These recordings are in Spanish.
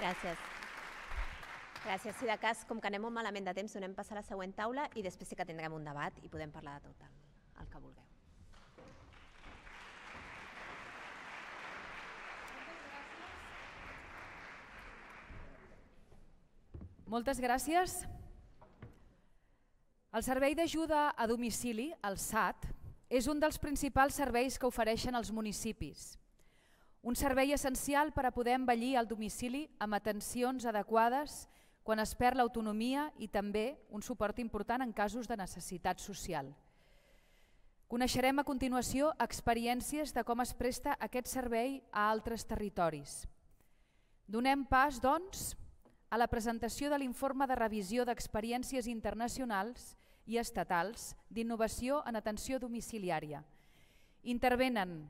Gràcies. Gràcies. Si de cas, com que anem molt malament de temps, donem passar a la següent taula i després sí que tindrem un debat i podem parlar de tot el, el que vulgueu. Moltes gràcies. El Servei d'Ajuda a Domicili, el SAT, és un dels principals serveis que ofereixen els municipis. Un servei essencial per a poder envellir al domicili amb atencions adequades quan es perd l'autonomia i també un suport important en casos de necessitat social. Coneixerem a continuació experiències de com es presta aquest servei a altres territoris. Donem pas, doncs, a la presentació de l'informe de revisió d'experiències internacionals i estatals d'innovació en atenció domiciliària. Intervenen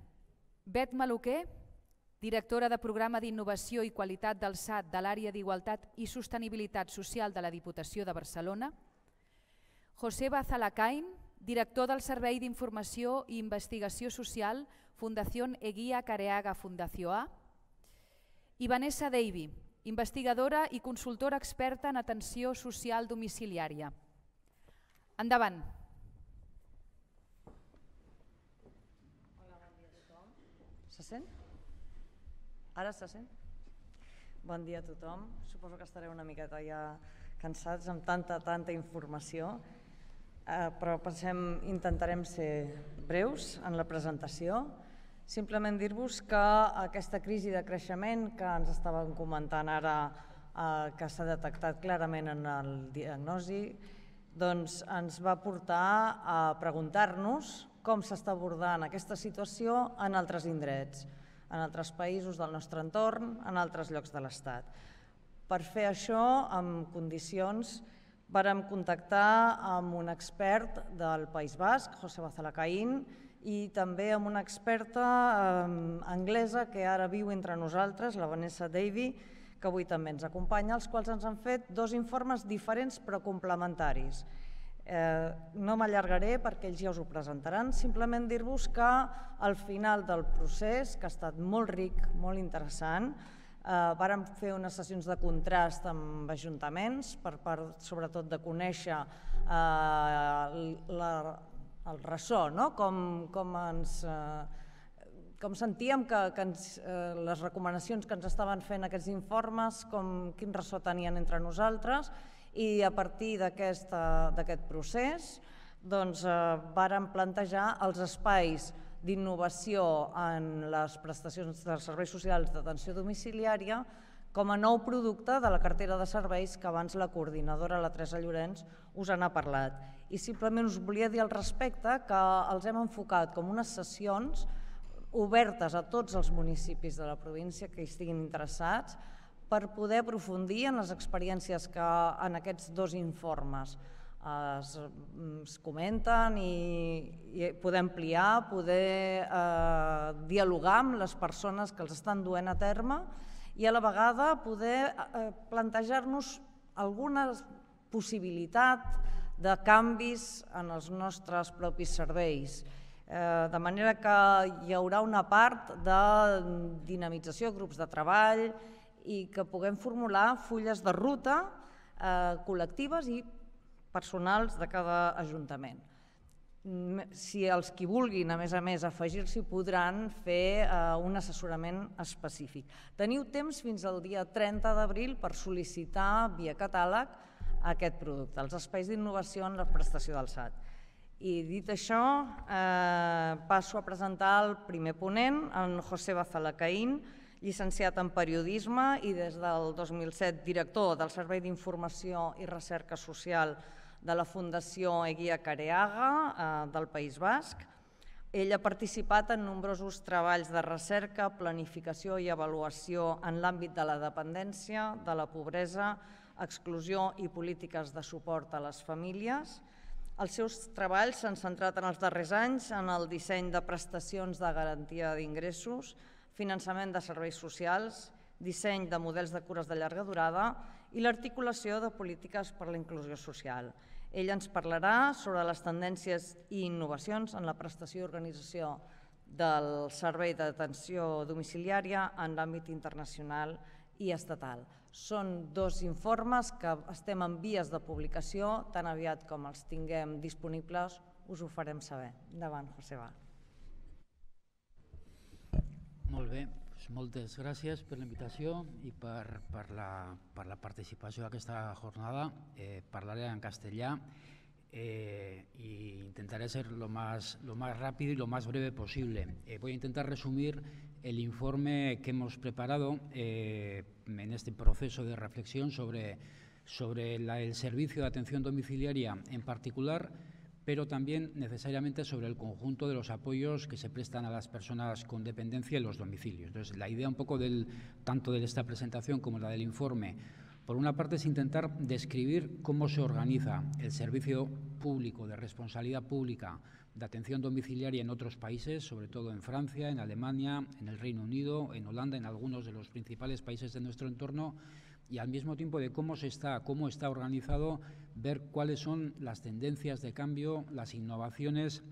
Bet Maluquer, directora de Programa d'Innovació i Qualitat del SAT de l'Àrea d'Igualtat i Sostenibilitat Social de la Diputació de Barcelona, José Bazalacain, director del Servei d'Informació i Investigació Social Fundació Eguía Careaga Fundació A, i Vanessa Davy, investigadora i consultora experta en atenció social domiciliària. Endavant. Hola, bon dia a tothom. Se sent? Ara se sent? Bon dia a tothom. Suposo que estareu una miqueta ja cansats amb tanta, tanta informació, eh, però pensem, intentarem ser breus en la presentació. Simplement dir-vos que aquesta crisi de creixement que ens estaven comentant ara, eh, que s'ha detectat clarament en el diagnosi, doncs ens va portar a preguntar-nos com s'està abordant aquesta situació en altres indrets en altres països del nostre entorn, en altres llocs de l'Estat. Per fer això, en condicions, vàrem contactar amb un expert del País Basc, José Bazalacaín, i també amb una experta eh, anglesa que ara viu entre nosaltres, la Vanessa Davy, que avui també ens acompanya, els quals ens han fet dos informes diferents però complementaris. Eh, no m'allargaré perquè ells ja us ho presentaran, simplement dir-vos que al final del procés, que ha estat molt ric, molt interessant, eh, vàrem fer unes sessions de contrast amb ajuntaments per part sobretot de conèixer eh, la, el ressò, no? com, com ens... Eh, com sentíem que, que eh, les recomanacions que ens estaven fent aquests informes, com, quin ressò tenien entre nosaltres i a partir d'aquest procés doncs, eh, vàrem plantejar els espais d'innovació en les prestacions dels serveis socials d'atenció domiciliària com a nou producte de la cartera de serveis que abans la coordinadora, la Teresa Llorenç, us en ha parlat. I simplement us volia dir al respecte que els hem enfocat com unes sessions obertes a tots els municipis de la província que hi estiguin interessats, per poder aprofundir en les experiències que en aquests dos informes es, es comenten i, i poder ampliar, poder eh, dialogar amb les persones que els estan duent a terme i a la vegada poder eh, plantejar-nos alguna possibilitat de canvis en els nostres propis serveis. Eh, de manera que hi haurà una part de dinamització, grups de treball i que puguem formular fulles de ruta eh, col·lectives i personals de cada ajuntament. Si els qui vulguin, a més a més, afegir-s'hi, podran fer eh, un assessorament específic. Teniu temps fins al dia 30 d'abril per sol·licitar via catàleg aquest producte, els espais d'innovació en la prestació del SAT. I dit això, eh, passo a presentar el primer ponent, en José Bazalacaín, llicenciat en Periodisme i des del 2007 director del Servei d'Informació i Recerca Social de la Fundació Eguia Careaga eh, del País Basc. Ell ha participat en nombrosos treballs de recerca, planificació i avaluació en l'àmbit de la dependència, de la pobresa, exclusió i polítiques de suport a les famílies. Els seus treballs s'han centrat en els darrers anys en el disseny de prestacions de garantia d'ingressos, finançament de serveis socials, disseny de models de cures de llarga durada i l'articulació de polítiques per a la inclusió social. Ell ens parlarà sobre les tendències i innovacions en la prestació i organització del servei d'atenció domiciliària en l'àmbit internacional i estatal. Són dos informes que estem en vies de publicació, tan aviat com els tinguem disponibles us ho farem saber. Endavant, Joseba. Molt bé, doncs moltes gràcies per la invitació i per, per, la, per la participació d'aquesta jornada. Eh, parlaré en castellà eh, y intentaré ser lo más, lo más rápido y lo más breve posible. Eh, voy a intentar resumir el informe que hemos preparado eh, en este proceso de reflexión sobre, sobre el servicio de atención domiciliaria en particular, pero también necesariamente sobre el conjunto de los apoyos que se prestan a las personas con dependencia en los domicilios. Entonces, la idea un poco del, tanto de esta presentación como la del informe, por una parte es intentar describir cómo se organiza el servicio público de responsabilidad pública de atención domiciliaria en otros países, sobre todo en Francia, en Alemania, en el Reino Unido, en Holanda, en algunos de los principales países de nuestro entorno, y al mismo tiempo de cómo se está, cómo está organizado, ver cuáles son las tendencias de cambio, las innovaciones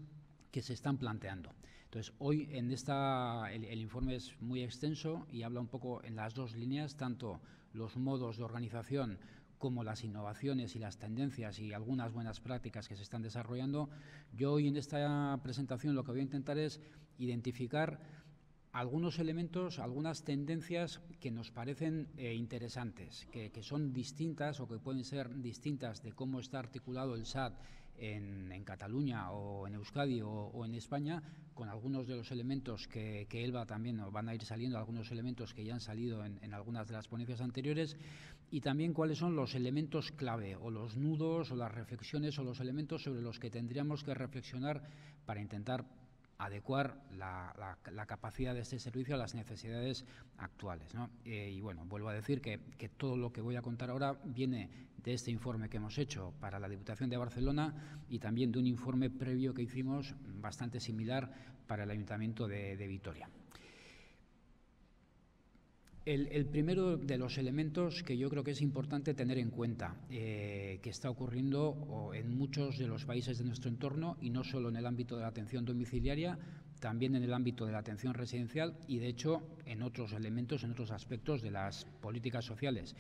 que se están planteando. Entonces, hoy en esta, el, el, informe es muy extenso y habla un poco en las dos líneas, tanto los modos de organización como las innovaciones y las tendencias y algunas buenas prácticas que se están desarrollando. Yo hoy en esta presentación lo que voy a intentar es identificar algunos elementos, algunas tendencias que nos parecen eh, interesantes, que, que, son distintas o que pueden ser distintas de cómo está articulado el SAT en, en Cataluña o en Euskadi o, o, en España, con algunos de los elementos que, que Elba también van a ir saliendo, algunos elementos que ya han salido en, en algunas de las ponencias anteriores, y también cuáles son los elementos clave o los nudos o las reflexiones o los elementos sobre los que tendríamos que reflexionar para intentar adecuar la, la, la, capacidad de este servicio a las necesidades actuales. Eh, y bueno, vuelvo a decir que, que, todo lo que voy a contar ahora viene de este informe que hemos hecho para la Diputación de Barcelona y también de un informe previo que hicimos bastante similar para el Ayuntamiento de Vitoria. El, el, primero de los elementos que yo creo que es importante tener en cuenta, eh, que está ocurriendo en muchos de los países de nuestro entorno y no solo en el ámbito de la atención domiciliaria, también en el ámbito de la atención residencial y, de hecho, en otros elementos, en otros aspectos de las políticas sociales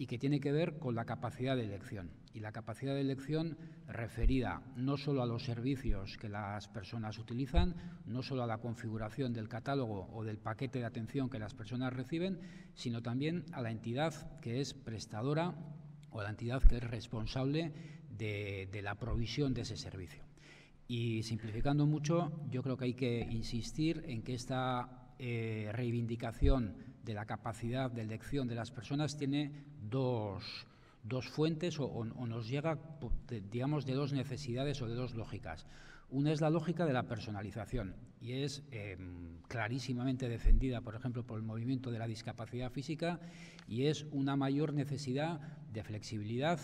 y que tiene que ver con la capacidad de elección. Y la capacidad de elección referida no solo a los servicios que las personas utilizan, no solo a la configuración del catálogo o del paquete de atención que las personas reciben, sino también a la entidad que es prestadora o a la entidad que es responsable de, de la provisión de ese servicio. Y simplificando mucho, yo creo que hay que insistir en que esta eh, reivindicación de la capacidad de elección de las personas tiene dos, dos fuentes o, nos llega, de, digamos, de dos necesidades o de dos lógicas. Una es la lógica de la personalización y es eh, clarísimamente defendida, por ejemplo, por el movimiento de la discapacidad física y es una mayor necesidad de flexibilidad,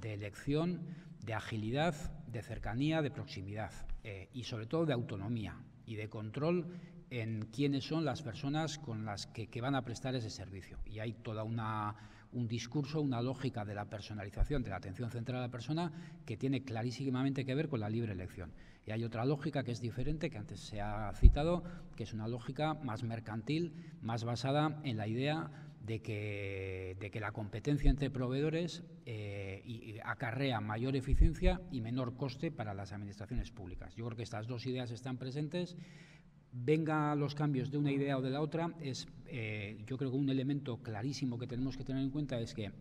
de elección, de agilidad, de cercanía, de proximidad eh, y sobre todo de autonomía y de control en quiénes son las personas con las que, van a prestar ese servicio. Y hay toda una un discurso, una lógica de la personalización, de la atención central a la persona, que tiene clarísimamente que ver con la libre elección. Y hay otra lógica que es diferente, que antes se ha citado, que es una lógica más mercantil, más basada en la idea de que, de que la competencia entre proveedores eh, acarrea mayor eficiencia y menor coste para las administraciones públicas. Yo creo que estas dos ideas están presentes venga los cambios de una idea o de la otra, es, eh, yo creo que un elemento clarísimo que tenemos que tener en cuenta es que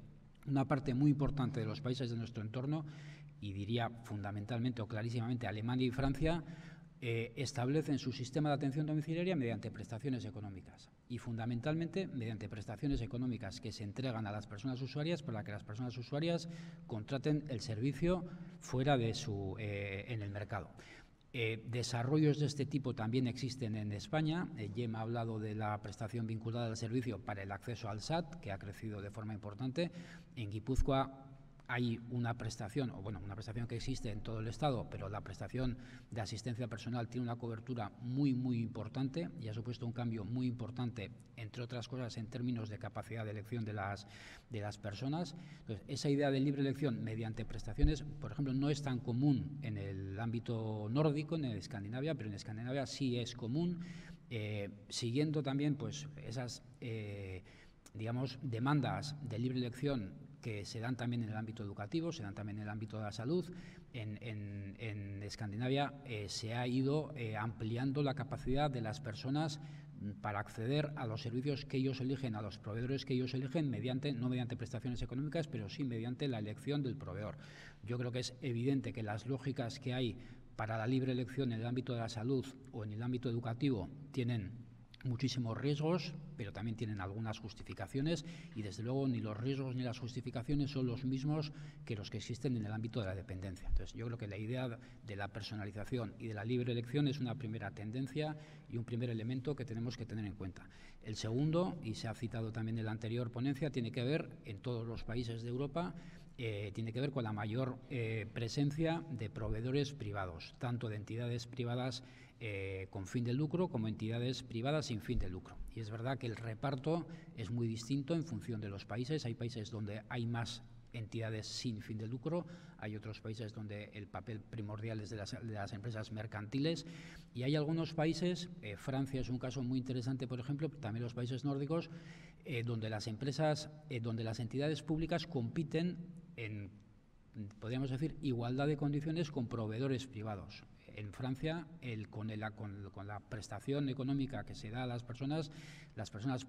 una parte muy importante de los países de nuestro entorno, y diría fundamentalmente o clarísimamente Alemania y Francia, eh, establecen su sistema de atención domiciliaria mediante prestaciones económicas y fundamentalmente mediante prestaciones económicas que se entregan a las personas usuarias para que las personas usuarias contraten el servicio fuera de su eh, en el mercado. Eh, desarrollos de este tipo también existen en España. Eh, ha hablado de la prestación vinculada al servicio para el acceso al SAT, que ha crecido de forma importante. En Guipúzcoa hay una prestación, o bueno, una prestación que existe en todo el Estado, pero la prestación de asistencia personal tiene una cobertura muy, muy importante y ha supuesto un cambio muy importante, entre otras cosas, en términos de capacidad de elección de las, de las personas. Entonces, esa idea de libre elección mediante prestaciones, por ejemplo, no es tan común en el ámbito nórdico, en Escandinavia, pero en Escandinavia sí es común, eh, siguiendo también pues, esas... Eh, digamos, demandas de libre elección que se dan también en el ámbito educativo, se dan también en el ámbito de la salud. En, Escandinavia eh, se ha ido eh, ampliando la capacidad de las personas para acceder a los servicios que ellos eligen, a los proveedores que ellos eligen, mediante, no mediante prestaciones económicas, pero sí mediante la elección del proveedor. Yo creo que es evidente que las lógicas que hay para la libre elección en el ámbito de la salud o en el ámbito educativo tienen muchísimos riesgos, pero también tienen algunas justificaciones y desde luego ni los riesgos ni las justificaciones son los mismos que los que existen en el ámbito de la dependencia. Entonces yo creo que la idea de la personalización y de la libre elección es una primera tendencia y un primer elemento que tenemos que tener en cuenta. El segundo, y se ha citado también en la anterior ponencia, tiene que ver en todos los países de Europa eh, tiene que ver con la mayor eh, presencia de proveedores privados, tanto de entidades privadas eh, con fin de lucro como entidades privadas sin fin de lucro. Y es verdad que el reparto es muy distinto en función de los países. Hay países donde hay más entidades sin fin de lucro, hay otros países donde el papel primordial es de las, empresas mercantiles y hay algunos países, eh, Francia es un caso muy interesante, por ejemplo, también los países nórdicos, eh, donde las empresas, donde las entidades públicas compiten en, podríamos decir, igualdad de condiciones con proveedores privados en Francia, con, la prestación económica que se da a las personas, las personas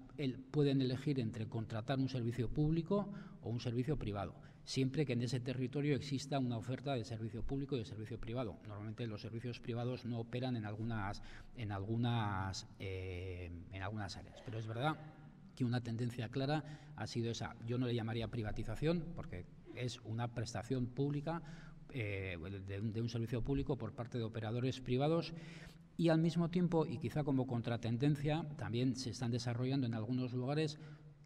pueden elegir entre contratar un servicio público o un servicio privado, siempre que en ese territorio exista una oferta de servicio público y de servicio privado. Normalmente los servicios privados no operan en algunas, en algunas, eh, en algunas áreas, pero es verdad que una tendencia clara ha sido esa. Yo no le llamaría privatización porque es una prestación pública eh, de, un servicio público por parte de operadores privados y al mismo tiempo, y quizá como contratendencia, también se están desarrollando en algunos lugares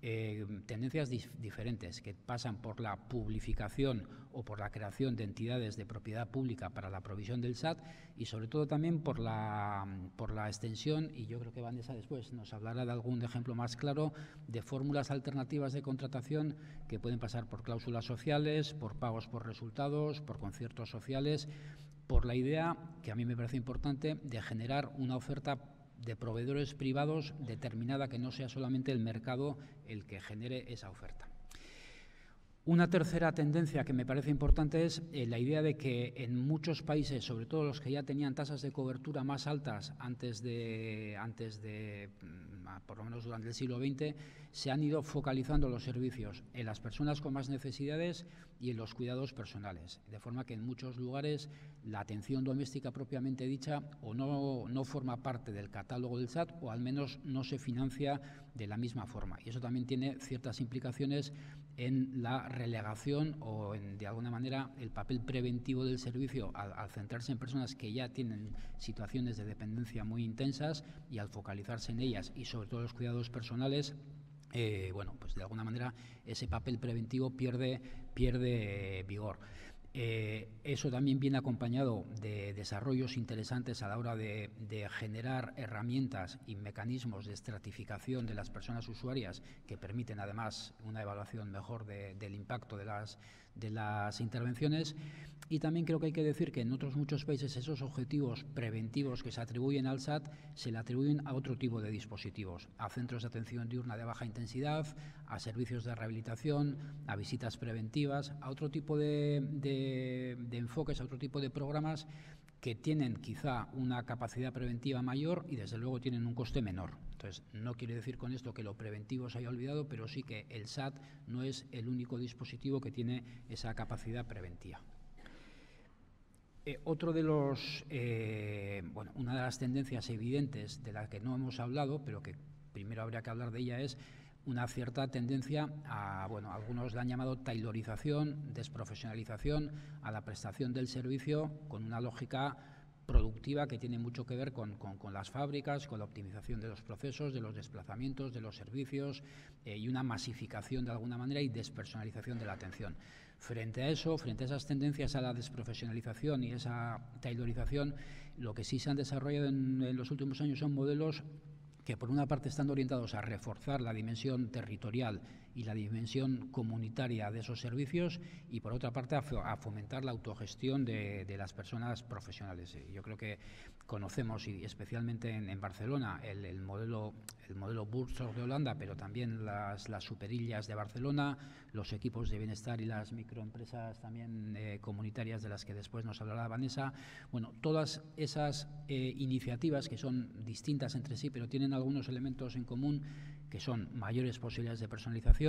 eh, tendencias diferentes que pasan por la publificación o por la creación de entidades de propiedad pública para la provisión del SAT y sobre todo también por la, por la extensión, y yo creo que Vanessa después nos hablará de algún ejemplo más claro, de fórmulas alternativas de contratación que pueden pasar por cláusulas sociales, por pagos por resultados, por conciertos sociales, por la idea, que a mí me parece importante, de generar una oferta de proveedores privados determinada que no sea solamente el mercado el que genere esa oferta. Una tercera tendencia que me parece importante es eh, la idea de que en muchos países, sobre todo los que ya tenían tasas de cobertura más altas antes de, antes de mm, por lo menos durante el siglo XX, se han ido focalizando los servicios en las personas con más necesidades y en los cuidados personales, de forma que en muchos lugares la atención doméstica propiamente dicha o no, no forma parte del catálogo del SAT o al menos no se financia de la misma forma. Y eso también tiene ciertas implicaciones en la relegación o en, de alguna manera, el papel preventivo del servicio al, centrarse en personas que ya tienen situaciones de dependencia muy intensas y al focalizarse en ellas y sobre todo los cuidados personales, eh, bueno, pues de alguna manera ese papel preventivo pierde, pierde vigor. Eh, eso también viene acompañado de desarrollos interesantes a la hora de, generar herramientas y mecanismos de estratificación de las personas usuarias que permiten además una evaluación mejor del impacto de las, de las intervenciones. Y también creo que hay que decir que en otros muchos países esos objetivos preventivos que se atribuyen al SAT se le atribuyen a otro tipo de dispositivos, a centros de atención diurna de baja intensidad, a servicios de rehabilitación, a visitas preventivas, a otro tipo de, de enfoques, a otro tipo de programas que tienen quizá una capacidad preventiva mayor y desde luego tienen un coste menor. Entonces, no quiere decir con esto que lo preventivo se haya olvidado, pero sí que el SAT no es el único dispositivo que tiene esa capacidad preventiva. Eh, otro de los, eh, bueno, una de las tendencias evidentes de las que no hemos hablado, pero que primero habría que hablar de ella, es una cierta tendencia a, bueno, algunos la han llamado tailorización, desprofesionalización, a la prestación del servicio con una lógica productiva que tiene mucho que ver con, las fábricas, con la optimización de los procesos, de los desplazamientos, de los servicios eh, y una masificación de alguna manera y despersonalización de la atención. Frente a eso, frente a esas tendencias a la desprofesionalización y esa tailorización, lo que sí se han desarrollado en los últimos años son modelos que por una parte están orientados a reforzar la dimensión territorial y la dimensión comunitaria de esos servicios y por otra parte a, fomentar la autogestión de, las personas profesionales. Yo creo que conocemos y especialmente en, Barcelona el, modelo el modelo Bursor de Holanda, pero también las, las superillas de Barcelona, los equipos de bienestar y las microempresas también eh, comunitarias de las que después nos hablará Vanessa. Bueno, todas esas eh, iniciativas que son distintas entre sí, pero tienen algunos elementos en común que son mayores posibilidades de personalización,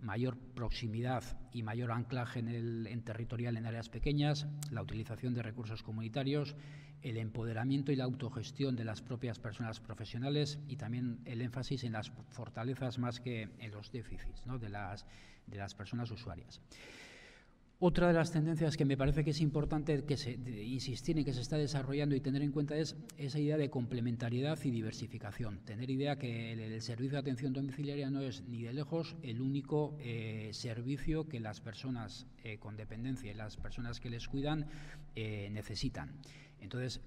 mayor proximidad y mayor anclaje en, el, territorial en áreas pequeñas, la utilización de recursos comunitarios, el empoderamiento y la autogestión de las propias personas profesionales y también el énfasis en las fortalezas más que en los déficits de, las, de las personas usuarias. Otra de las tendencias que me parece que es importante que se, insistir en que se está desarrollando y tener en cuenta es esa idea de complementariedad y diversificación. Tener idea que el, servicio de atención domiciliaria no es ni de lejos el único eh, servicio que las personas eh, con dependencia y las personas que les cuidan eh, necesitan. Entonces,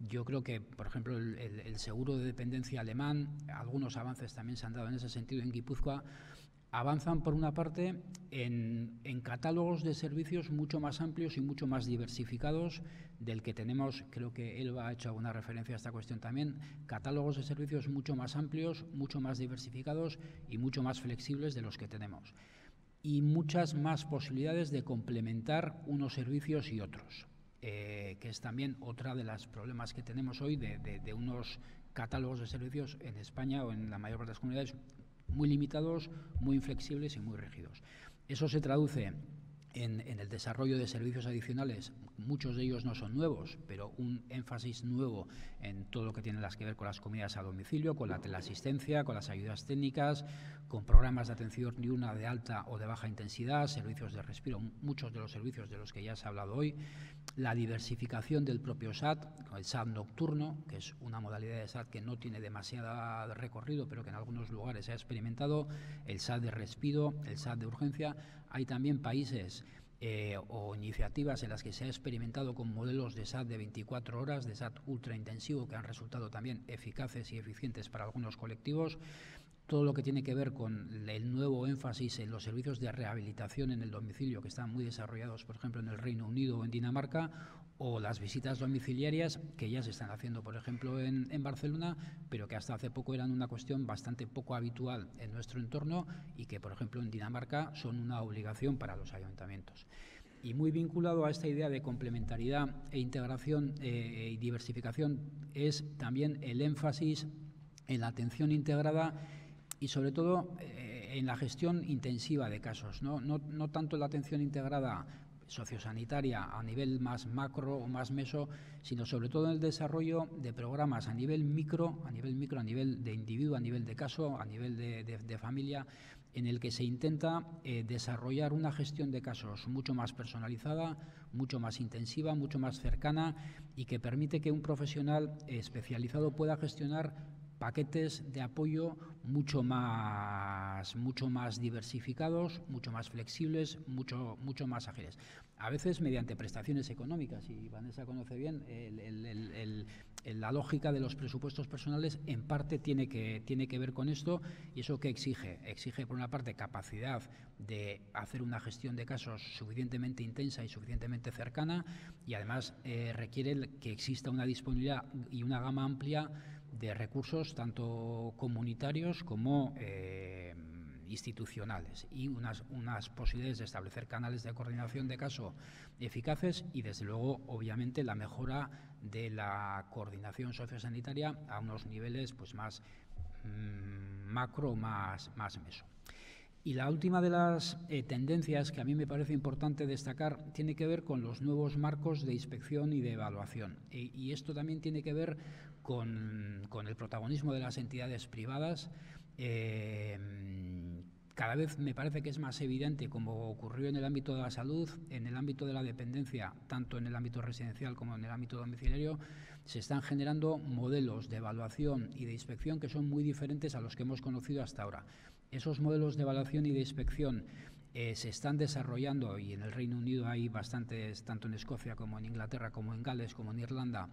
yo creo que, por ejemplo, el, el, seguro de dependencia alemán, algunos avances también se han dado en ese sentido en Guipúzcoa, avanzan por una parte en, catálogos de servicios mucho más amplios y mucho más diversificados del que tenemos, creo que Elba ha hecho alguna referencia a esta cuestión también, catálogos de servicios mucho más amplios, mucho más diversificados y mucho más flexibles de los que tenemos. Y muchas más posibilidades de complementar unos servicios y otros, eh, que es también otra de los problemas que tenemos hoy de, de unos catálogos de servicios en España o en la mayor parte de las comunidades muy limitados, muy inflexibles y muy rígidos. Eso se traduce en, el desarrollo de servicios adicionales, muchos de ellos no son nuevos, pero un énfasis nuevo en todo lo que tiene que ver con las comidas a domicilio, con la teleasistencia, con las ayudas técnicas, con programas de atención diurna de alta o de baja intensidad, servicios de respiro, muchos de los servicios de los que ya se ha hablado hoy, la diversificación del propio SAT, el SAT nocturno, que es una modalidad de SAT que no tiene demasiado recorrido, pero que en algunos lugares se ha experimentado, el SAT de respiro, el SAT de urgencia. Hay también países eh, o iniciativas en las que se ha experimentado con modelos de SAT de 24 horas, de SAT ultra intensivo, que han resultado también eficaces y eficientes para algunos colectivos todo lo que tiene que ver con el nuevo énfasis en los servicios de rehabilitación en el domicilio que están muy desarrollados, por ejemplo, en el Reino Unido o en Dinamarca, o las visitas domiciliarias que ya se están haciendo, por ejemplo, en, Barcelona, pero que hasta hace poco eran una cuestión bastante poco habitual en nuestro entorno y que, por ejemplo, en Dinamarca son una obligación para los ayuntamientos. Y muy vinculado a esta idea de complementariedad e integración eh, y diversificación es también el énfasis en la atención integrada y sobre todo eh, en la gestión intensiva de casos, ¿no? No, no tanto la atención integrada sociosanitaria a nivel más macro o más meso, sino sobre todo en el desarrollo de programas a nivel micro, a nivel micro, a nivel de individuo, a nivel de caso, a nivel de, familia, en el que se intenta eh, desarrollar una gestión de casos mucho más personalizada, mucho más intensiva, mucho más cercana y que permite que un profesional especializado pueda gestionar paquetes de apoyo mucho más, mucho más diversificados, mucho más flexibles, mucho, mucho más ágiles. A veces mediante prestaciones económicas, y Vanessa conoce bien, la lógica de los presupuestos personales en parte tiene que, tiene que ver con esto y eso que exige. Exige, por una parte, capacidad de hacer una gestión de casos suficientemente intensa y suficientemente cercana y además eh, requiere que exista una disponibilidad y una gama amplia de recursos tanto comunitarios como eh, institucionales y unas, unas posibilidades de establecer canales de coordinación de caso eficaces y desde luego obviamente la mejora de la coordinación sociosanitaria a unos niveles pues más mm, macro más, más meso. Y la última de las eh, tendencias que a mí me parece importante destacar tiene que ver con los nuevos marcos de inspección y de evaluación. y esto también tiene que ver con, el protagonismo de las entidades privadas. Eh, cada vez me parece que es más evidente, como ocurrió en el ámbito de la salud, en el ámbito de la dependencia, tanto en el ámbito residencial como en el ámbito domiciliario, se están generando modelos de evaluación y de inspección que son muy diferentes a los que hemos conocido hasta ahora. Esos modelos de evaluación y de inspección eh, se están desarrollando y en el Reino Unido hay bastantes, tanto en Escocia como en Inglaterra, como en Gales, como en Irlanda,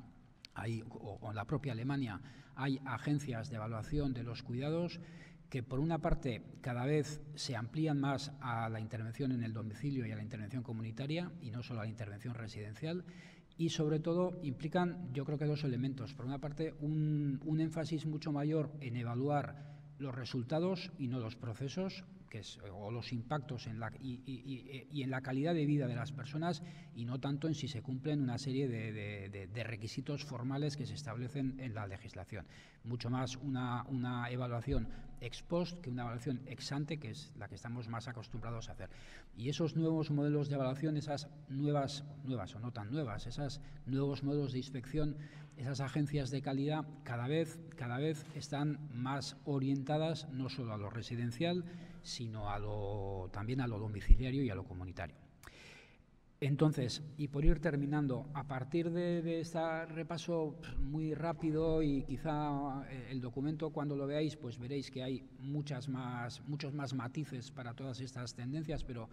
o, en la propia Alemania hay agencias de evaluación de los cuidados que por una parte cada vez se amplían más a la intervención en el domicilio y a la intervención comunitaria y no solo a la intervención residencial y sobre todo implican yo creo que dos elementos. Por una parte un, un énfasis mucho mayor en evaluar los resultados y no los procesos, que es, o los impactos en la, y, en la calidad de vida de las personas y no tanto en si se cumplen una serie de requisitos formales que se establecen en la legislación. Mucho más una, una, evaluación ex post que una evaluación ex ante, que es la que estamos más acostumbrados a hacer. Y esos nuevos modelos de evaluación, esas nuevas, nuevas o no tan nuevas, esos nuevos modelos de inspección, esas agencias de calidad cada vez, cada vez están más orientadas no solo a lo residencial, sino a lo, también a lo domiciliario y a lo comunitario. Entonces, y por ir terminando, a partir de, de este repaso muy rápido y quizá eh, el documento cuando lo veáis, pues veréis que hay muchas más, muchos más matices para todas estas tendencias, pero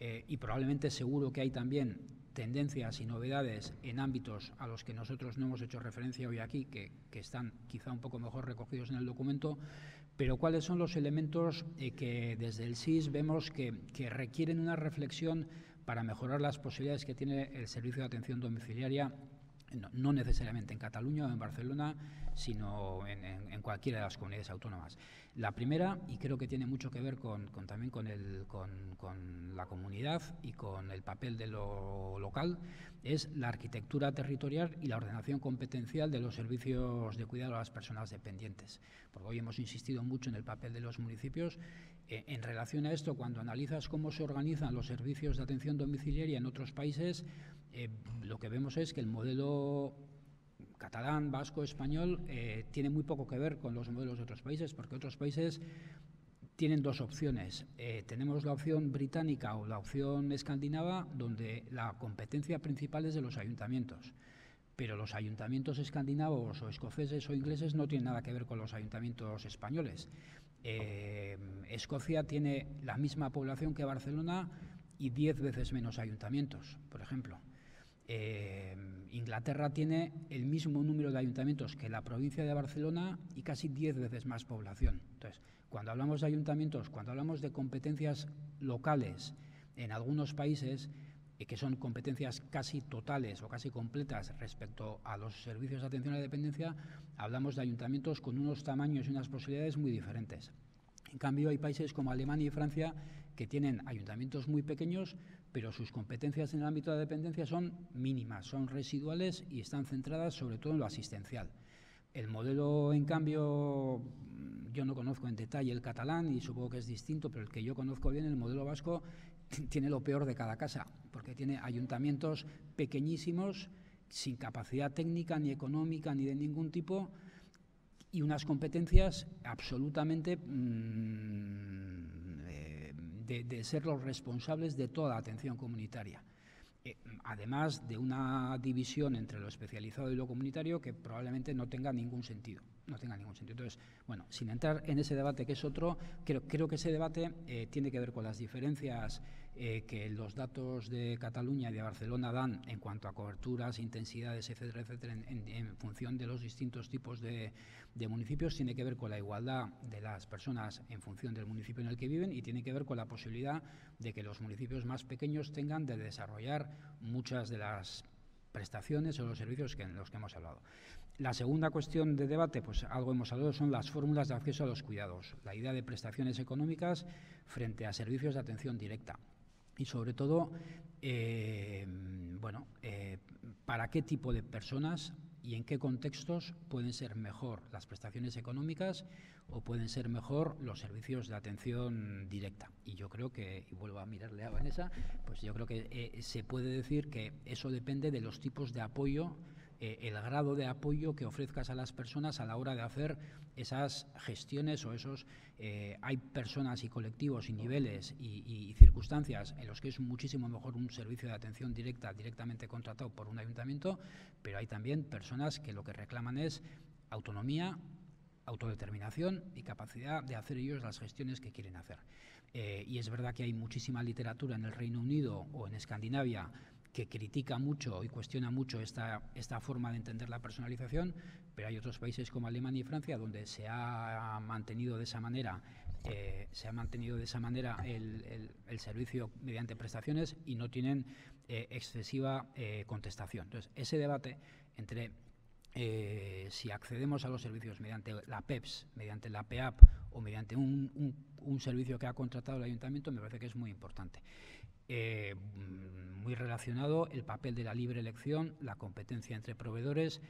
eh, y probablemente seguro que hay también tendencias y novedades en ámbitos a los que nosotros no hemos hecho referencia hoy aquí, que, que están quizá un poco mejor recogidos en el documento, pero cuáles son los elementos eh, que desde el SIS vemos que, que requieren una reflexión para mejorar las posibilidades que tiene el servicio de atención domiciliaria, no, necesariamente en Cataluña o en Barcelona, sino en, cualquiera de las comunidades autónomas. La primera, y creo que tiene mucho que ver con también con, el, con, con, la comunidad y con el papel de lo local, es la arquitectura territorial y la ordenación competencial de los servicios de cuidado a las personas dependientes. Porque hoy hemos insistido mucho en el papel de los municipios. Eh, en relación a esto, cuando analizas cómo se organizan los servicios de atención domiciliaria en otros países, eh, lo que vemos es que el modelo catalán, vasco, español, eh, tiene muy poco que ver con los modelos de otros países, porque otros países tienen dos opciones. Eh, tenemos la opción británica o la opción escandinava, donde la competencia principal es de los ayuntamientos. Pero los ayuntamientos escandinavos o escoceses o ingleses no tienen nada que ver con los ayuntamientos españoles. Escocia tiene la misma población que Barcelona y diez veces menos ayuntamientos, por ejemplo. Eh, Inglaterra tiene el mismo número de ayuntamientos que la provincia de Barcelona y casi 10 veces más población. Entonces, cuando hablamos de ayuntamientos, cuando hablamos de competencias locales en algunos países, eh, que son competencias casi totales o casi completas respecto a los servicios de atención a la dependencia, hablamos de ayuntamientos con unos tamaños y unas posibilidades muy diferentes. En cambio, hay países como Alemania y Francia que tienen ayuntamientos muy pequeños, pero sus competencias en el ámbito de la dependencia son mínimas, son residuales y están centradas sobre todo en lo asistencial. El modelo, en cambio, yo no conozco en detalle el catalán y supongo que es distinto, pero el que yo conozco bien, el modelo vasco, tiene lo peor de cada casa, porque tiene ayuntamientos pequeñísimos, sin capacidad técnica ni económica ni de ningún tipo, y unas competencias absolutamente eh, de, ser los responsables de toda la atención comunitaria. Eh, además de una división entre lo especializado y lo comunitario que probablemente no tenga ningún sentido. No tenga ningún sentido. Entonces, bueno, sin entrar en ese debate que es otro, creo, creo que ese debate eh, tiene que ver con las diferencias eh, que los datos de Cataluña y de Barcelona dan en cuanto a coberturas, intensidades, etcétera, etcétera, en, función de los distintos tipos de, de, municipios, tiene que ver con la igualdad de las personas en función del municipio en el que viven y tiene que ver con la posibilidad de que los municipios más pequeños tengan de desarrollar muchas de las prestaciones o los servicios que, en los que hemos hablado. La segunda cuestión de debate, pues algo hemos hablado, son las fórmulas de acceso a los cuidados, la idea de prestaciones económicas frente a servicios de atención directa y sobre todo, eh, bueno, eh, para qué tipo de personas y en qué contextos pueden ser mejor las prestaciones económicas o pueden ser mejor los servicios de atención directa. Y yo creo que, y vuelvo a mirarle a Vanessa, pues yo creo que eh, se puede decir que eso depende de los tipos de apoyo eh, el grado de apoyo que ofrezcas a las personas a la hora de hacer esas gestiones o esos... Eh, hay personas y colectivos y niveles y, circunstancias en los que es muchísimo mejor un servicio de atención directa directamente contratado por un ayuntamiento, pero hay también personas que lo que reclaman es autonomía, autodeterminación y capacidad de hacer ellos las gestiones que quieren hacer. Eh, y es verdad que hay muchísima literatura en el Reino Unido o en Escandinavia que critica mucho y cuestiona mucho esta, esta forma de entender la personalización, pero hay otros países como Alemania y Francia donde se ha mantenido de esa manera eh, se ha mantenido de esa manera el, el, servicio mediante prestaciones y no tienen eh, excesiva eh, contestación. Entonces, ese debate entre si accedemos a los servicios mediante la PEPS, mediante la PEAP o mediante un, un, un servicio que ha contratado el ayuntamiento, me parece que es muy importante. Eh, muy relacionado el papel de la libre elección, la competencia entre proveedores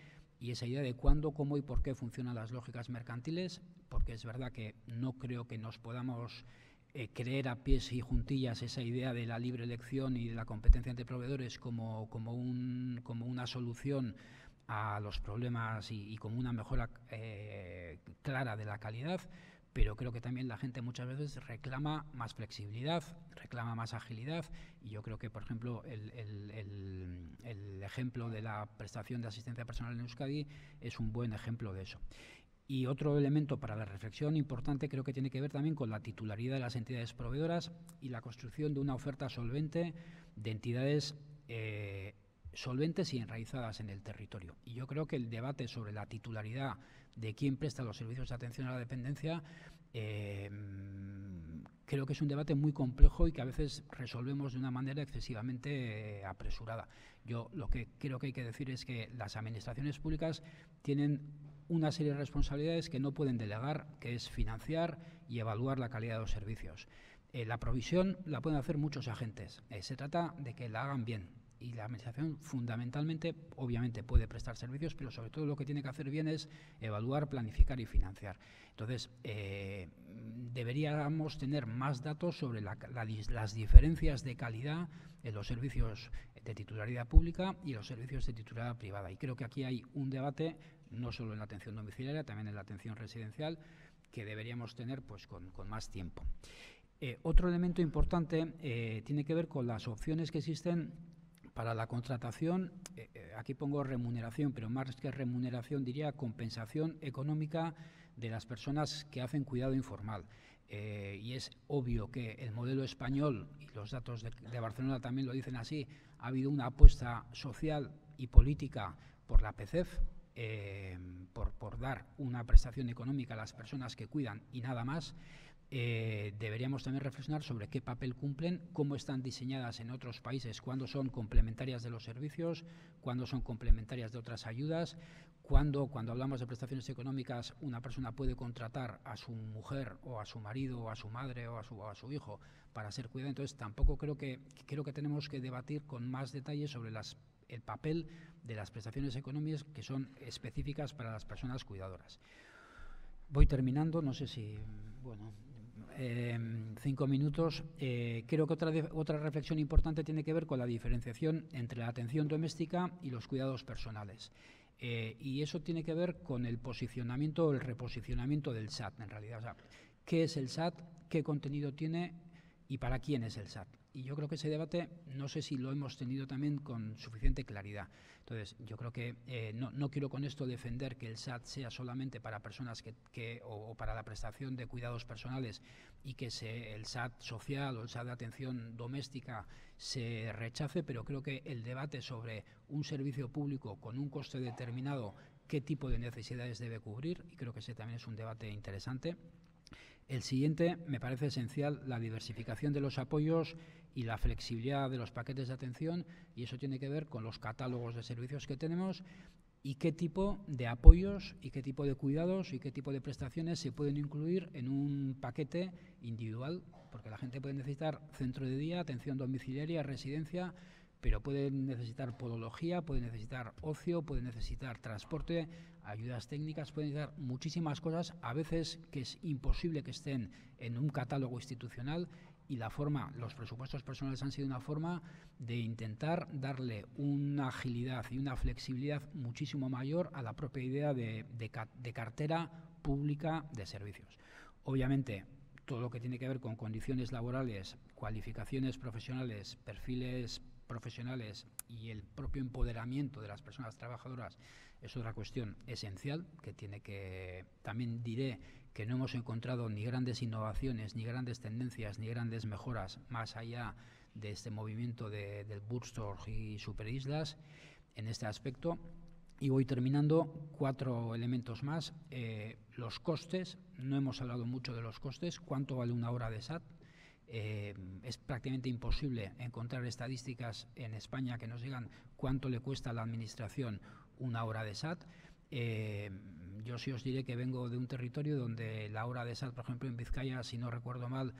y esa idea de cuándo, cómo y por qué funcionan las lógicas mercantiles, porque es verdad que no creo que nos podamos eh, creer a pies y juntillas esa idea de la libre elección y de la competencia entre proveedores como, como, un, como una solución a los problemas y, como una mejora eh, clara de la calidad pero creo que también la gente muchas veces reclama más flexibilidad, reclama más agilidad y yo creo que, por ejemplo, el, ejemplo de la prestación de asistencia personal en Euskadi es un buen ejemplo de eso. Y otro elemento para la reflexión importante creo que tiene que ver también con la titularidad de las entidades proveedoras y la construcción de una oferta solvente de entidades eh, solventes y enraizadas en el territorio. Y yo creo que el debate sobre la titularidad de quién presta los servicios de atención a la dependencia, eh, creo que es un debate muy complejo y que a veces resolvemos de una manera excesivamente eh, apresurada. Yo lo que creo que hay que decir es que las administraciones públicas tienen una serie de responsabilidades que no pueden delegar, que es financiar y evaluar la calidad de los servicios. Eh, la provisión la pueden hacer muchos agentes. se trata de que la hagan bien, y la Administración fundamentalmente, obviamente, puede prestar servicios, pero sobre todo lo que tiene que hacer bien es evaluar, planificar y financiar. Entonces, eh, deberíamos tener más datos sobre las diferencias de calidad en los servicios de titularidad pública y los servicios de titularidad privada. Y creo que aquí hay un debate, no solo en la atención domiciliaria, también en la atención residencial, que deberíamos tener pues, con, más tiempo. Eh, otro elemento importante eh, tiene que ver con las opciones que existen para la contratación, eh, eh, aquí pongo remuneración, pero más que remuneración diría compensación económica de las personas que hacen cuidado informal. Eh, y es obvio que el modelo español, y los datos de, Barcelona también lo dicen así, ha habido una apuesta social y política por la PCEF, por, por, dar una prestación económica a las personas que cuidan y nada más. Eh, deberíamos también reflexionar sobre qué papel cumplen, cómo están diseñadas en otros países, cuándo son complementarias de los servicios, cuándo son complementarias de otras ayudas, cuándo, cuando hablamos de prestaciones económicas, una persona puede contratar a su mujer o a su marido o a su madre o a su, su hijo para ser cuidado. Entonces, tampoco creo que, creo que tenemos que debatir con más detalle sobre las, el papel de las prestaciones económicas que son específicas para las personas cuidadoras. Voy terminando, no sé si, bueno, Em, cinco minutos. Eh, creo que otra, otra reflexión importante tiene que ver con la diferenciación entre la atención doméstica y los cuidados personales. Eh, y eso tiene que ver con el posicionamiento o el reposicionamiento del SAT, en realidad. ¿Qué es el SAT? ¿Qué contenido tiene? ¿Y para quién es el SAT? Y yo creo que ese debate no sé si lo hemos tenido también con suficiente claridad. Entonces, yo creo que eh, no, quiero con esto defender que el SAT sea solamente para personas que, o, para la prestación de cuidados personales y que el SAT social o el SAT de atención doméstica se rechace, pero creo que el debate sobre un servicio público con un coste determinado, qué tipo de necesidades debe cubrir, y creo que ese también es un debate interesante. El siguiente me parece esencial la diversificación de los apoyos y la flexibilidad de los paquetes de atención y eso tiene que ver con los catálogos de servicios que tenemos y qué tipo de apoyos y qué tipo de cuidados y qué tipo de prestaciones se pueden incluir en un paquete individual, porque la gente puede necesitar centro de día, atención domiciliaria, residencia, pero puede necesitar podología, puede necesitar ocio, puede necesitar transporte, ayudas técnicas, puede necesitar muchísimas cosas, a veces que es imposible que estén en un catálogo institucional y la forma, los presupuestos personales han sido una forma de intentar darle una agilidad y una flexibilidad muchísimo mayor a la propia idea de, cartera pública de servicios. Obviamente, todo lo que tiene que ver con condiciones laborales, cualificaciones profesionales, perfiles profesionales y el propio empoderamiento de las personas trabajadoras es otra cuestión esencial que tiene que, también diré que no hemos encontrado ni grandes innovaciones, ni grandes tendencias, ni grandes mejoras más allá de este movimiento de, del Burstorg y Superislas en este aspecto. Y voy terminando, cuatro elementos más. Eh, los costes, no hemos hablado mucho de los costes. ¿Cuánto vale una hora de SAT? Eh, es prácticamente imposible encontrar estadísticas en España que nos digan cuánto le cuesta a la Administración una hora de SAT. Eh, yo sí os diré que vengo de un territorio donde la hora de SAT, por ejemplo, en Vizcaya, si no recuerdo mal,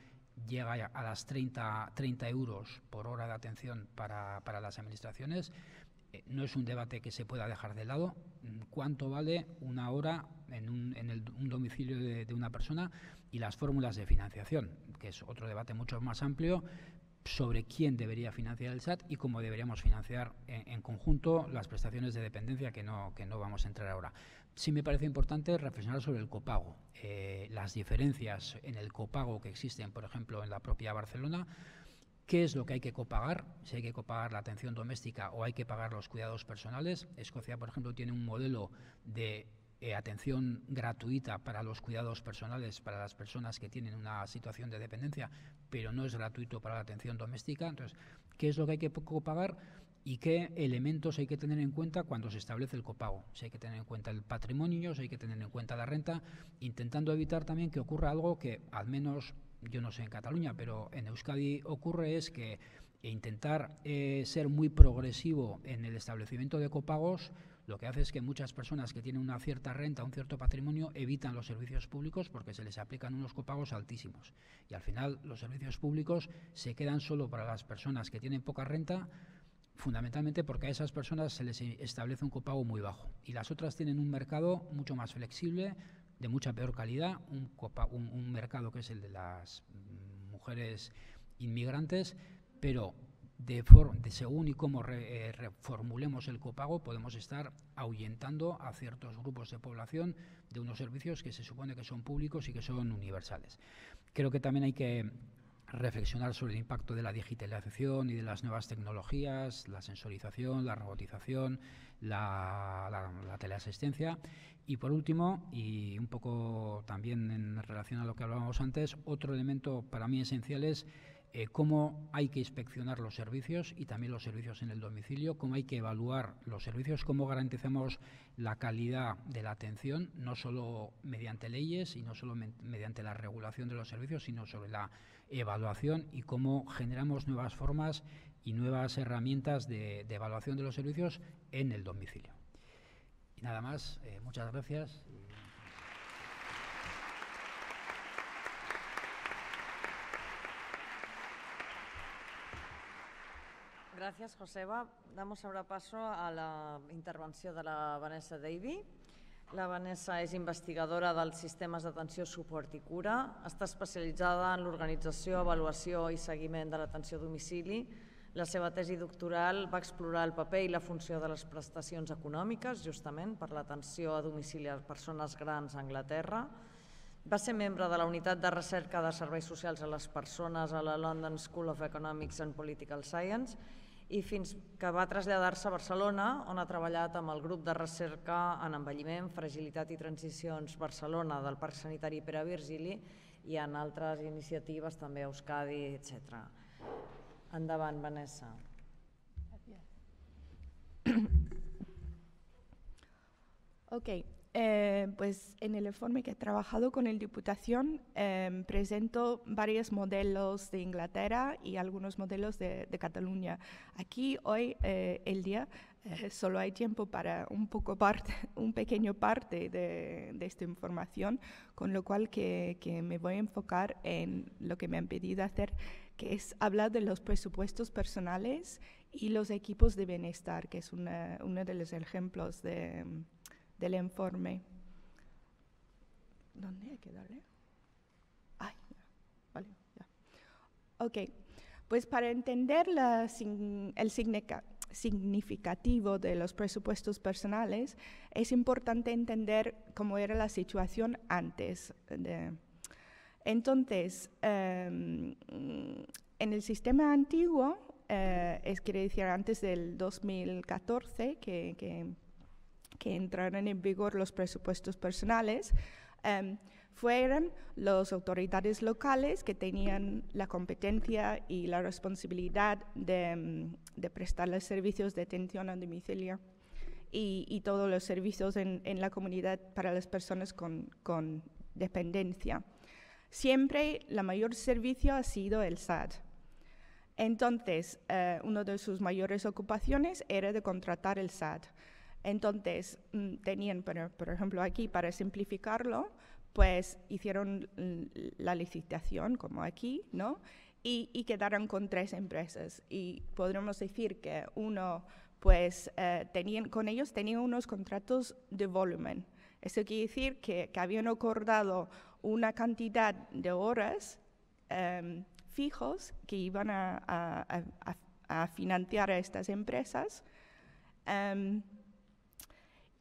llega a las 30, 30 euros por hora de atención para, para las administraciones. Eh, no es un debate que se pueda dejar de lado. ¿Cuánto vale una hora en un, domicilio de, una persona? Y las fórmulas de financiación, que es otro debate mucho más amplio sobre quién debería financiar el SAT y cómo deberíamos financiar en, en conjunto las prestaciones de dependencia que no, que no vamos a entrar ahora sí me parece importante reflexionar sobre el copago. Eh, las diferencias en el copago que existen, por ejemplo, en la propia Barcelona, qué es lo que hay que copagar, si hay que copagar la atención doméstica o hay que pagar los cuidados personales. Escocia, por ejemplo, tiene un modelo de eh, atención gratuita para los cuidados personales para las personas que tienen una situación de dependencia, pero no es gratuito para la atención doméstica. Entonces, ¿qué es lo que hay que copagar? y qué elementos hay que tener en cuenta cuando se establece el copago. Si hay que tener en cuenta el patrimonio, si hay que tener en cuenta la renta, intentando evitar también que ocurra algo que al menos, yo no sé en Cataluña, pero en Euskadi ocurre es que intentar eh, ser muy progresivo en el establecimiento de copagos lo que hace es que muchas personas que tienen una cierta renta, un cierto patrimonio, evitan los servicios públicos porque se les aplican unos copagos altísimos. Y al final los servicios públicos se quedan solo para las personas que tienen poca renta, fundamentalmente porque a esas personas se les establece un copago muy bajo y las otras tienen un mercado mucho más flexible, de mucha peor calidad, un, un, mercado que es el de las mujeres inmigrantes, pero de, de según y cómo eh, reformulemos el copago podemos estar ahuyentando a ciertos grupos de población de unos servicios que se supone que son públicos y que son universales. Creo que también hay que reflexionar sobre el impacto de la digitalización y de las nuevas tecnologías, la sensorización, la robotización, la, la, teleasistencia. Y por último, y un poco también en relación a lo que hablábamos antes, otro elemento para mí esencial es eh, cómo hay que inspeccionar los servicios y también los servicios en el domicilio, cómo hay que evaluar los servicios, cómo garantizamos la calidad de la atención, no solo mediante leyes y no solo mediante la regulación de los servicios, sino sobre la evaluación y cómo generamos nuevas formas y nuevas herramientas de, evaluación de los servicios en el domicilio. Y nada más, eh, muchas gracias. Gràcies, Joseba. Damos ahora paso a la intervenció de la Vanessa Davy. La Vanessa és investigadora dels sistemes d'atenció, suport i cura. Està especialitzada en l'organització, avaluació i seguiment de l'atenció a domicili. La seva tesi doctoral va explorar el paper i la funció de les prestacions econòmiques, justament, per l'atenció a domicili a persones grans a Anglaterra. Va ser membre de la Unitat de Recerca de Serveis Socials a les Persones a la London School of Economics and Political Science i fins que va traslladar-se a Barcelona, on ha treballat amb el grup de recerca en envelliment, fragilitat i transicions Barcelona del Parc Sanitari Pere Virgili i en altres iniciatives també a Euskadi, etc. Endavant, Vanessa. Ok, Eh, pues en el informe que he trabajado con el Diputación eh, presento varios modelos de Inglaterra y algunos modelos de, Cataluña. Aquí hoy eh, el día eh, solo hay tiempo para un poco parte, un pequeño parte de, esta información, con lo cual que, me voy a enfocar en lo que me han pedido hacer, que es hablar de los presupuestos personales y los equipos de bienestar, que es uno de los ejemplos de del informe. ¿Dónde hay que darle? Ay, vale, ya. Ok, pues para entender el significativo de los presupuestos personales, es importante entender cómo era la situación antes. Entonces, um, en el sistema antiguo, uh, es quiere decir antes del 2014, que, que que entraron en vigor los presupuestos personales, em, fueron las autoridades locales que tenían la competencia y la responsabilidad de, mm, de prestar los servicios de atención a domicilio y, todos los servicios en, la comunidad para las personas con, con dependencia. Siempre el mayor servicio ha sido el SAT. Entonces, eh, una de sus mayores ocupaciones era de contratar el SAT. Entonces, mm, tenían, por, ejemplo, aquí, para simplificarlo, pues hicieron la licitación, como aquí, ¿no? Y, quedaron con tres empresas. Y podríamos decir que uno, pues, eh, tenían, con ellos tenían unos contratos de volumen. Eso quiere decir que, habían acordado una cantidad de horas em, fijos que iban a, financiar a estas empresas. Em,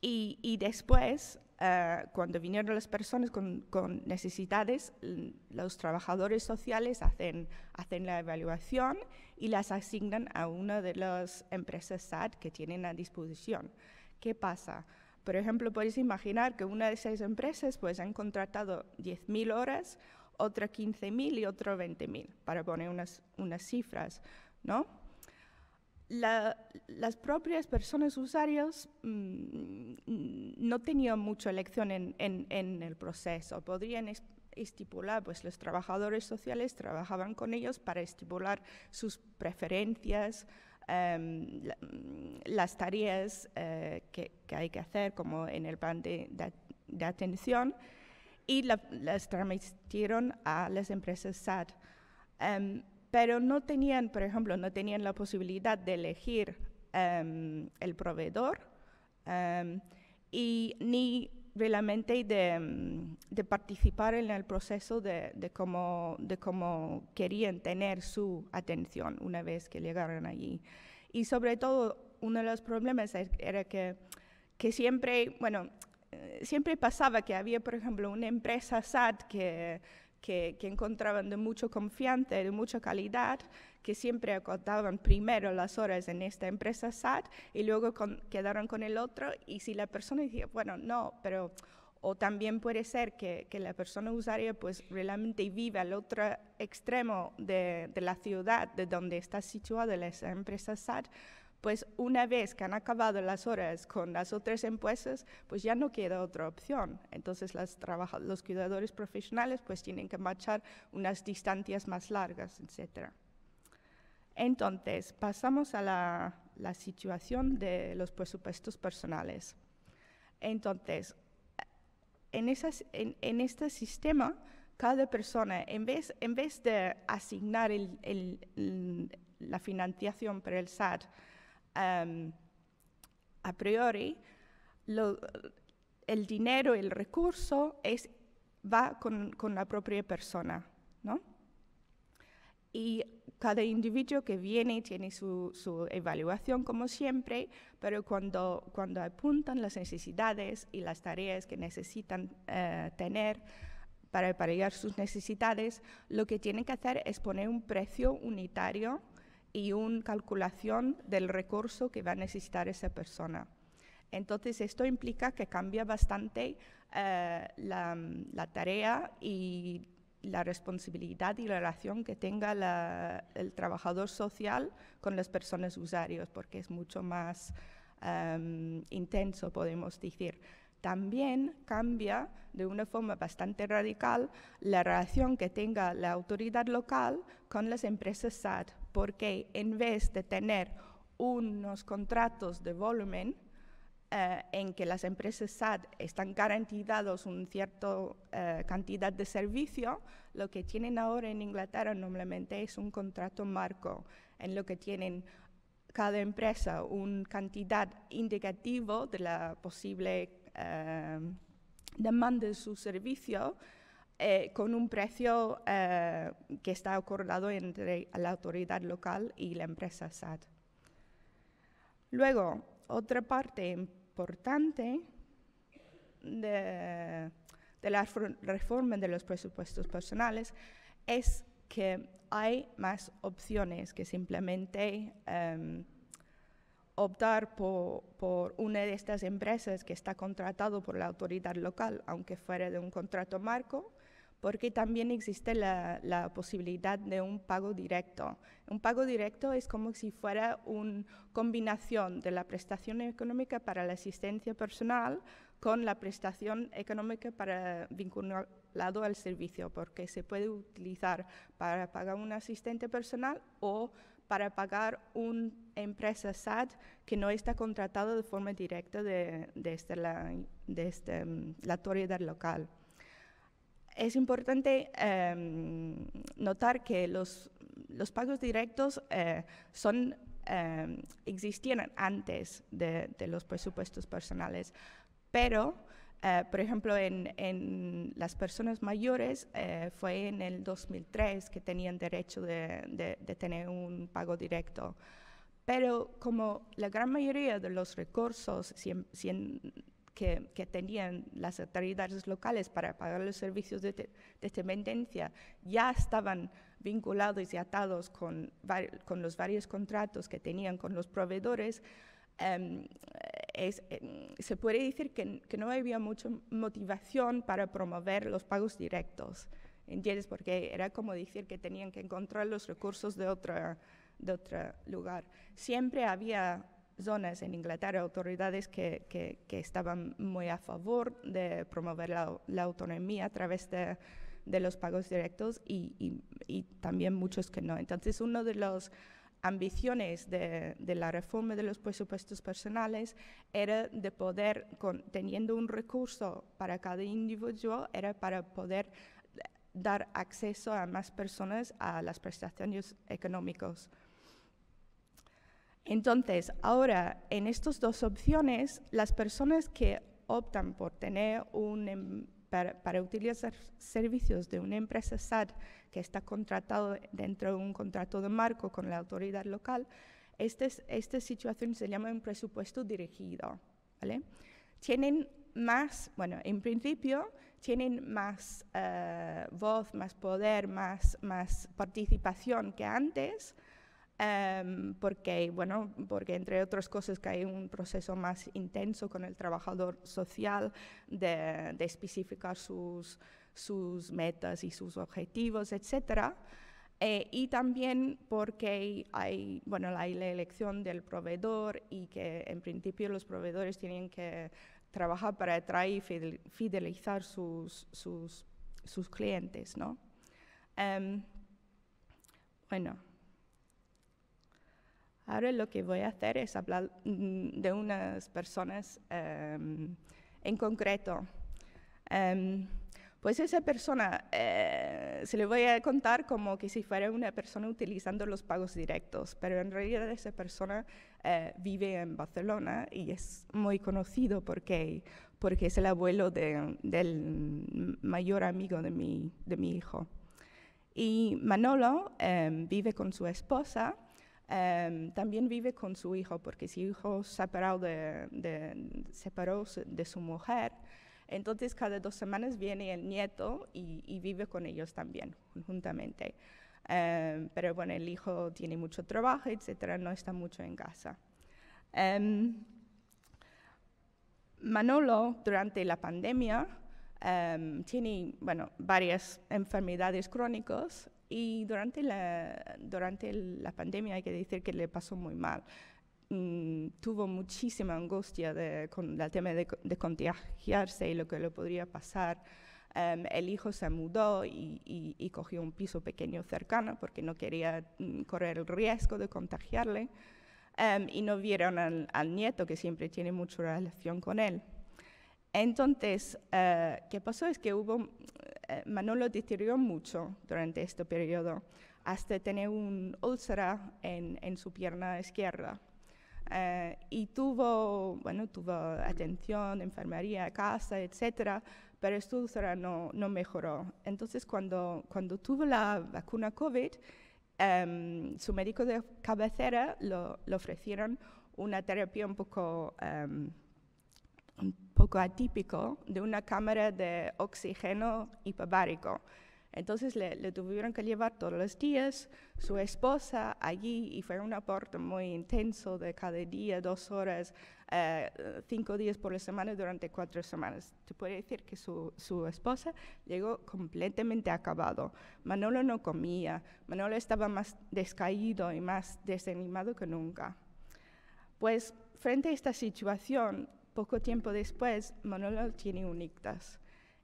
y, después, eh, cuando vinieron las personas con, necesidades, los trabajadores sociales hacen, la evaluación y las asignan a una de las empresas SAT que tienen a disposición. ¿Qué pasa? Por ejemplo, podéis imaginar que una de esas empresas pues, han contratado 10.000 horas otra 15.000 y otro 20.000, para poner unas, unas cifras, ¿no? Las propias personas usuarios mm, no tenían mucha elección en, en, el proceso. Podrían estipular, pues los trabajadores sociales trabajaban con ellos para estipular sus preferencias, em, las tareas eh, que, que, hay que hacer, como en el plan de, de atención, y las transmitieron a las empresas SAT. Em, pero no tenían, por ejemplo, no tenían la posibilidad de elegir em, el proveedor em, y ni realmente de, de, participar en el proceso de, de, cómo, de cómo querían tener su atención una vez que llegaron allí. Y sobre todo, uno de los problemas era que, que siempre, bueno, eh, siempre pasaba que había, por ejemplo, una empresa SAT que, que, encontraban de mucha confianza de mucha calidad, que siempre acordaban primero las horas en esta empresa SAT y luego quedaron con el otro. Y si la persona decía, bueno, no, pero... O también puede ser que, la persona usuaria pues realmente vive al otro extremo de, de la ciudad de donde está situada la empresa SAT, pues una vez que han acabado las horas con las otras empresas, pues ya no queda otra opción. Entonces los cuidadores profesionales pues tienen que marchar unas distancias más largas, etc. Entonces, pasamos a la, situación de los presupuestos personales. Entonces, en, este sistema, cada persona, en vez, de asignar la financiación para el SAT Em, a priori, el dinero, el recurso va con, la propia persona, ¿no? Y cada individuo que viene tiene su, evaluación como siempre, pero cuando, apuntan las necesidades y las tareas que necesitan eh, tener para pagar sus necesidades, lo que tienen que hacer es poner un precio unitario y una calculación del recurso que va a necesitar esa persona. Entonces, esto implica que cambia bastante eh, la, tarea y la responsabilidad y la relación que tenga el trabajador social con las personas usuarios, porque es mucho más em, intenso, podemos decir. También cambia de una forma bastante radical la relación que tenga la autoridad local con las empresas SAT, porque en vez de tener unos contratos de volumen eh, en que las empresas SAT están garantizados una cierta eh, cantidad de servicio, lo que tienen ahora en Inglaterra normalmente es un contrato marco, en lo que tienen cada empresa una cantidad indicativa de la posible eh, demanda de su servicio eh, con un precio eh, que está acordado entre la autoridad local y la empresa SAT. Luego, otra parte importante de, la reforma de los presupuestos personales es que hay más opciones que simplemente em, optar por, por, una de estas empresas que está contratado por la autoridad local, aunque fuera de un contrato marco, porque también existe la, la, posibilidad de un pago directo. Un pago directo es como si fuera una combinación de la prestación económica para la asistencia personal con la prestación económica para vinculado al servicio, porque se puede utilizar para pagar un asistente personal o para pagar una empresa SAT que no está contratada de forma directa de, desde la, este, la autoridad local. Es importante em, notar que los, los pagos directos eh, son, eh, existían antes de, de, los presupuestos personales, pero eh, por ejemplo, en, las personas mayores eh, fue en el 2003 que tenían derecho de, tener un pago directo. Pero como la gran mayoría de los recursos que, tenían las autoridades locales para pagar los servicios de, dependencia ya estaban vinculados y atados con, con los varios contratos que tenían con los proveedores, em, Em, se puede decir que, no había mucha motivación para promover los pagos directos, ¿entiendes? Porque era como decir que tenían que encontrar los recursos de otro, de otro lugar. Siempre había zonas en Inglaterra, autoridades que, estaban muy a favor de promover la, autonomía a través de, los pagos directos y, también muchos que no. Entonces, uno de los ambiciones de, la reforma de los presupuestos personales era de poder, teniendo un recurso para cada individuo, era para poder dar acceso a más personas a las prestaciones económicas. Entonces, ahora, en estas dos opciones, las personas que optan por tener un, em, para, utilizar servicios de una empresa SAT que está contratado dentro de un contrato de marco con la autoridad local, este esta situación se llama un presupuesto dirigido. ¿vale? Tienen más, bueno, en principio tienen más eh, voz, más poder, más, más participación que antes, Em, porque, bueno, porque entre otras cosas que hay un proceso más intenso con el trabajador social de, especificar sus, sus, metas y sus objetivos, etc. Eh, y también porque hay, bueno, hay la elección del proveedor y que en principio los proveedores tienen que trabajar para atraer y fidelizar sus, sus, sus clientes, ¿no? Em, bueno. Ahora lo que voy a hacer es hablar mm, de unas personas em, en concreto. Em, pues esa persona eh, se le voy a contar como que si fuera una persona utilizando los pagos directos, pero en realidad esa persona eh, vive en Barcelona y es muy conocido porque, porque es el abuelo del mayor amigo de mi, de mi hijo. Y Manolo em, vive con su esposa Em, también vive con su hijo, porque su hijo separó de, de, separó de su mujer. Entonces, cada dos semanas viene el nieto y, vive con ellos también, conjuntamente. Em, pero bueno, el hijo tiene mucho trabajo, etcétera, no está mucho en casa. Em, Manolo, durante la pandemia, tiene bueno, varias enfermedades crónicas y durante la, durante la pandemia hay que decir que le pasó muy mal. Mm, tuvo muchísima angustia de, con el tema de, contagiarse y lo que le podría pasar. Em, el hijo se mudó y, y, cogió un piso pequeño cercano porque no quería mm, correr el riesgo de contagiarle. Em, y no vieron al, al, nieto, que siempre tiene mucha relación con él. Entonces, uh, ¿qué pasó? Es que hubo Manolo deterioró mucho durante este periodo, hasta tener un úlcera en, su pierna izquierda. Eh, y tuvo, bueno, tuvo atención, enfermería, casa, etcétera, pero esta úlcera no, no, mejoró. Entonces, cuando, cuando tuvo la vacuna COVID, em, su médico de cabecera le ofrecieron una terapia un poco un poco atípico de una cámara de oxígeno hiperbárico. Entonces le, tuvieron que llevar todos los días su esposa allí y fue un aporte muy intenso de cada día, dos horas, eh, cinco días por la semana durante cuatro semanas. Te puedo decir que su, su, esposa llegó completamente acabado. Manolo no comía, Manolo estaba más descaído y más desanimado que nunca. Pues frente a esta situación, poco tiempo después, Manolo tiene un ictas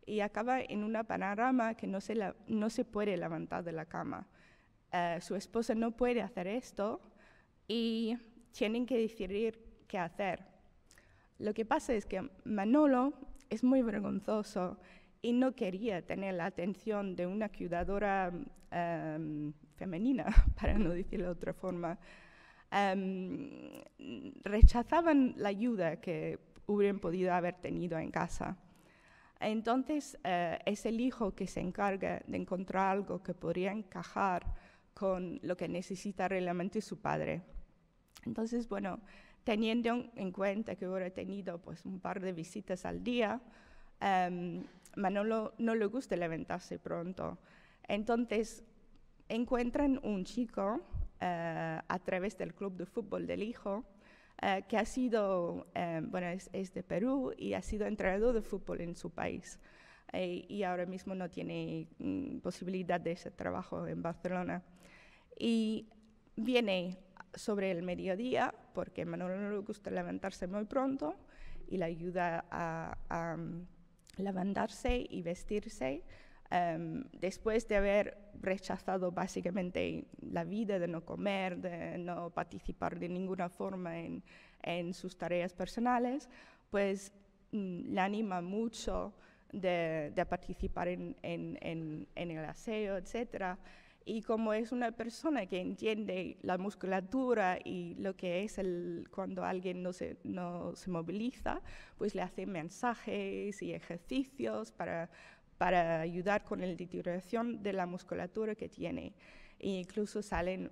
y acaba en una panorama que no se, no se puede levantar de la cama. Eh, su esposa no puede hacer esto y tienen que decidir qué hacer. Lo que pasa es que Manolo es muy vergonzoso y no quería tener la atención de una cuidadora em, femenina, para no decirlo de otra forma. Em, rechazaban la ayuda que hubieran podido haber tenido en casa. Entonces eh, es el hijo que se encarga de encontrar algo que podría encajar con lo que necesita realmente su padre. Entonces, bueno, teniendo en cuenta que hubiera tenido pues, un par de visitas al día, um, no le gusta levantarse pronto. Entonces encuentran un chico eh, a través del club de fútbol del hijo eh, que ha sido, eh, bueno, es, de Perú y ha sido entrenador de fútbol en su país. Eh, y ahora mismo no tiene mm, posibilidad de ese trabajo en Barcelona. Y viene sobre el mediodía, porque a Manolo no le gusta levantarse muy pronto, y le ayuda a, a mm, levantarse y vestirse Em, después de haber rechazado básicamente la vida, de no comer, de no participar de ninguna forma en, sus tareas personales, pues mm, le anima mucho de, participar en, el aseo, etc. Y como es una persona que entiende la musculatura y lo que es cuando alguien no se, no se moviliza, pues le hace mensajes y ejercicios para para ayudar con la deterioración de la musculatura que tiene. E incluso salen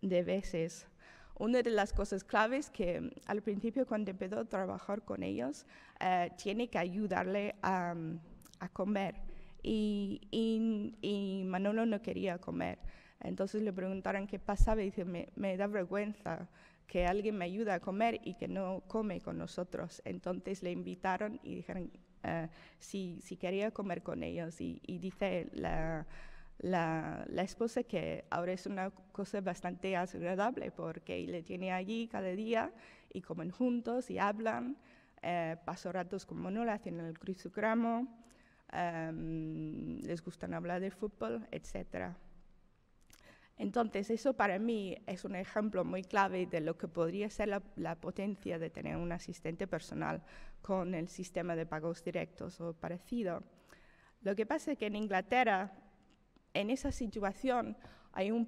de veces. Una de las cosas claves que mm, al principio cuando empezó a trabajar con ellos, eh, tiene que ayudarle a, mm, comer. Y, y, Manolo no quería comer. Entonces le preguntaron qué pasaba y dice, me, me da vergüenza que alguien me ayude a comer y que no come con nosotros. Entonces le invitaron y dijeron, eh, si, si, quería comer con ellos. Y, dice la, la, esposa que ahora es una cosa bastante agradable porque le tiene allí cada día y comen juntos y hablan, eh, paso ratos como no, le hacen el crucigrama, em, les gustan hablar de fútbol, etcétera. Entonces, eso para mí es un ejemplo muy clave de lo que podría ser la, potencia de tener un asistente personal con el sistema de pagos directos o parecido. Lo que pasa es que en Inglaterra, en esa situación, hay un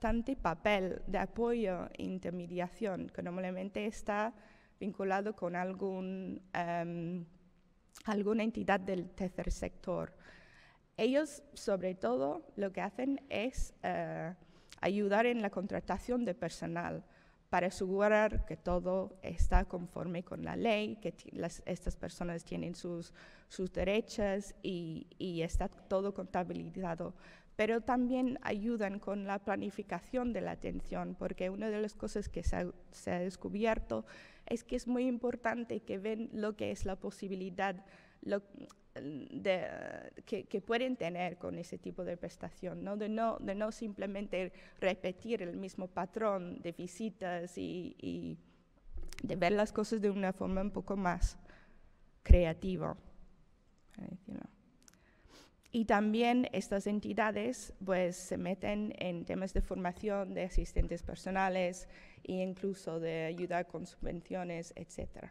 importante papel de apoyo e intermediación que normalmente está vinculado con algún, em, alguna entidad del tercer sector. Ellos, sobre todo, lo que hacen es eh, ayudar en la contratación de personal para asegurar que todo está conforme con la ley, que estas personas tienen sus, derechos y, está todo contabilizado. Pero también ayudan con la planificación de la atención, porque una de las cosas que se ha, descubierto es que es muy importante que ven lo que es la posibilidad, que, pueden tener con ese tipo de prestación, ¿no? De, no, de no simplemente repetir el mismo patrón de visitas y, de ver las cosas de una forma un poco más creativa. Y también estas entidades pues, se meten en temas de formación de asistentes personales e incluso de ayuda con subvenciones, etc.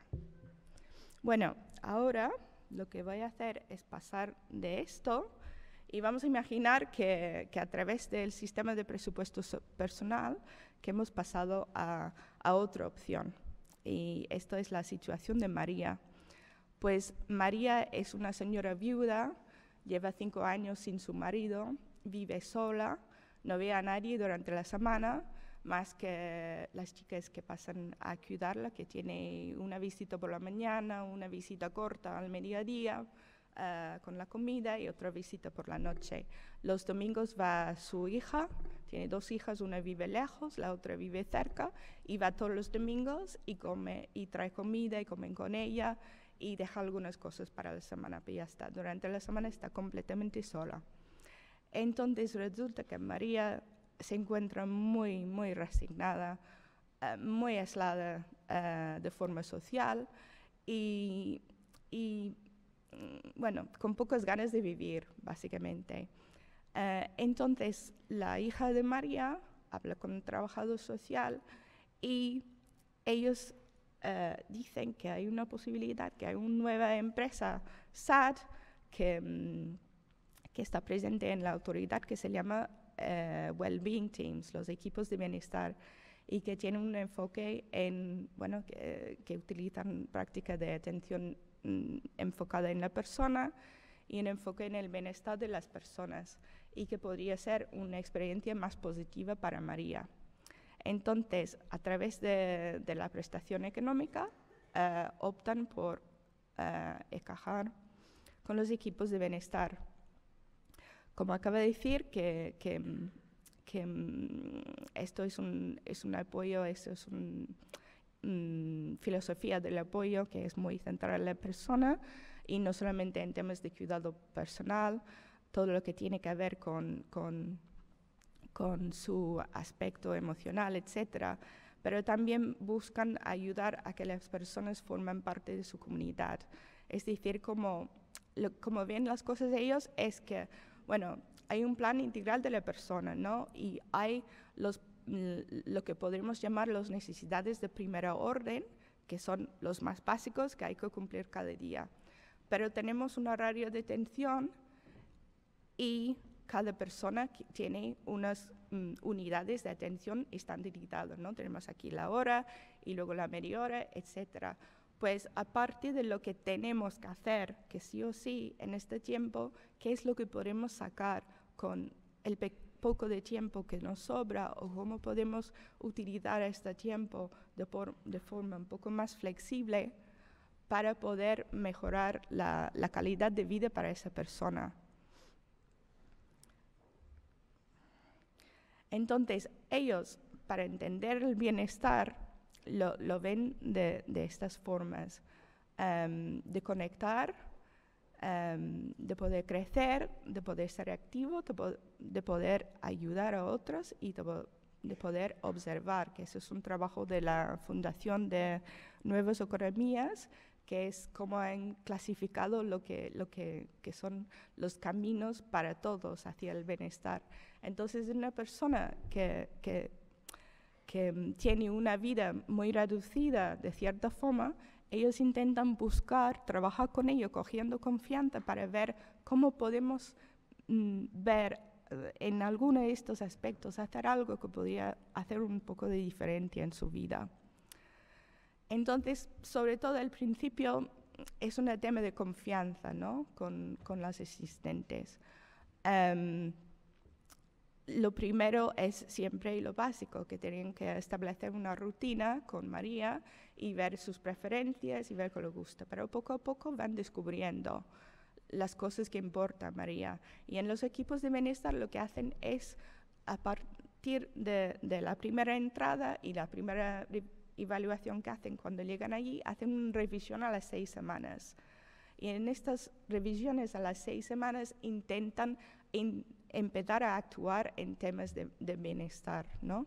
Bueno, ahora lo que voy a hacer es pasar de esto y vamos a imaginar que, a través del sistema de presupuesto personal que hemos pasado a, otra opción. Y esto es la situación de María. Pues María es una señora viuda, lleva cinco años sin su marido, vive sola, no ve a nadie durante la semana más que las chicas que pasan a cuidarla, que tiene una visita por la mañana, una visita corta al mediodía, eh, con la comida y otra visita por la noche. Los domingos va su hija, tiene dos hijas, una vive lejos, la otra vive cerca, y va todos los domingos y come y trae comida y comen con ella y deja algunas cosas para la semana, pero ya está. Durante la semana está completamente sola. Entonces resulta que María se encuentra muy, muy resignada, eh, muy aislada eh, de forma social y, mm, bueno, con pocas ganas de vivir, básicamente. Eh, entonces, la hija de María habla con un trabajador social y ellos dicen que hay una posibilidad, que hay una nueva empresa, SAD, que, mm, que está presente en la autoridad que se llama uh, well-being teams, los equipos de bienestar, y que tienen un enfoque en, bueno, que, que utilizan prácticas de atención mm, enfocada en la persona y un enfoque en el bienestar de las personas, y que podría ser una experiencia más positiva para María. Entonces, a través de, de la prestación económica, uh, optan por uh, encajar con los equipos de bienestar como acaba de decir, que, que, que mm, esto es un, es un apoyo, esto es una mm, filosofía del apoyo que es muy centrada en la persona y no solamente en temas de cuidado personal, todo lo que tiene que ver con, con, con su aspecto emocional, etcétera, pero también buscan ayudar a que las personas formen parte de su comunidad. Es decir, como, lo, como ven las cosas de ellos es que bueno, hay un plan integral de la persona, ¿no? Y hay los, lo que podríamos llamar las necesidades de primera orden, que son los más básicos que hay que cumplir cada día. Pero tenemos un horario de atención y cada persona tiene unas mm, unidades de atención estandarizadas, ¿no? Tenemos aquí la hora y luego la media hora, etcétera pues aparte de lo que tenemos que hacer, que sí o sí en este tiempo, ¿qué es lo que podemos sacar con el poco de tiempo que nos sobra o cómo podemos utilizar este tiempo de, forma un poco más flexible para poder mejorar la calidad de vida para esa persona? Entonces, ellos, para entender el bienestar, lo, ven de, estas formas, em, de conectar, em, de poder crecer, de poder ser activo, de, poder ayudar a otros y de, poder observar, que eso es un trabajo de la Fundación de Nuevas Economías, que es como han clasificado lo que, lo que, son los caminos para todos hacia el bienestar. Entonces, una persona que, que que tiene una vida muy reducida de cierta forma, ellos intentan buscar, trabajar con ellos, cogiendo confianza para ver cómo podemos mm, ver eh, en alguno de estos aspectos, hacer algo que podría hacer un poco de diferencia en su vida. Entonces, sobre todo al principio, es un tema de confianza ¿no? con, con las existentes. Em, lo primero es siempre lo básico, que tienen que establecer una rutina con María y ver sus preferencias y ver qué le gusta. Pero poco a poco van descubriendo las cosas que importan a María. Y en los equipos de bienestar lo que hacen es, a partir de, la primera entrada y la primera evaluación que hacen cuando llegan allí, hacen una revisión a las seis semanas. Y en estas revisiones a las seis semanas intentan empezar a actuar en temas de, bienestar, ¿no?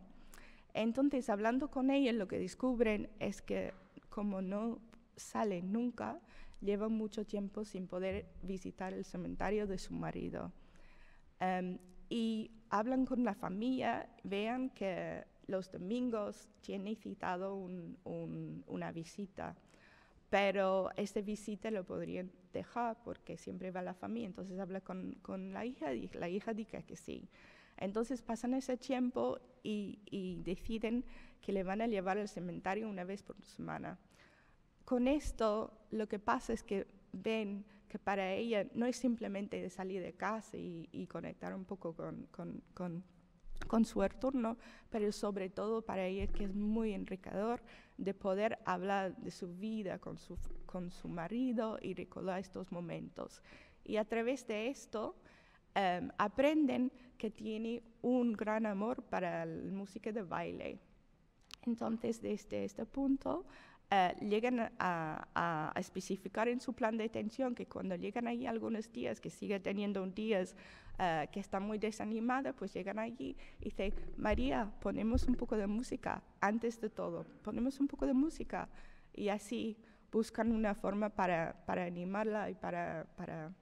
Entonces, hablando con ella, lo que descubren es que como no sale nunca, lleva mucho tiempo sin poder visitar el cementerio de su marido. Em, y hablan con la familia, vean que los domingos tiene citado una visita pero esta visita lo podrían dejar porque siempre va la familia, entonces habla con, con la hija y la hija dice que sí. Entonces pasan ese tiempo y, y, deciden que le van a llevar al cementerio una vez por semana. Con esto lo que pasa es que ven que para ella no es simplemente salir de casa y, y conectar un poco con, con, con, con su entorno, pero sobre todo para ella que es muy enriquecedor de poder hablar de su vida con su, con su marido y recordar estos momentos. Y a través de esto em, aprenden que tiene un gran amor para la música de baile. Entonces, desde este punto, eh, llegan a, especificar en su plan de atención que cuando llegan ahí algunos días, que sigue teniendo un días uh, que está muy desanimada, pues llegan allí y dicen, María, ponemos un poco de música antes de todo, ponemos un poco de música. Y así buscan una forma para, para animarla y para, para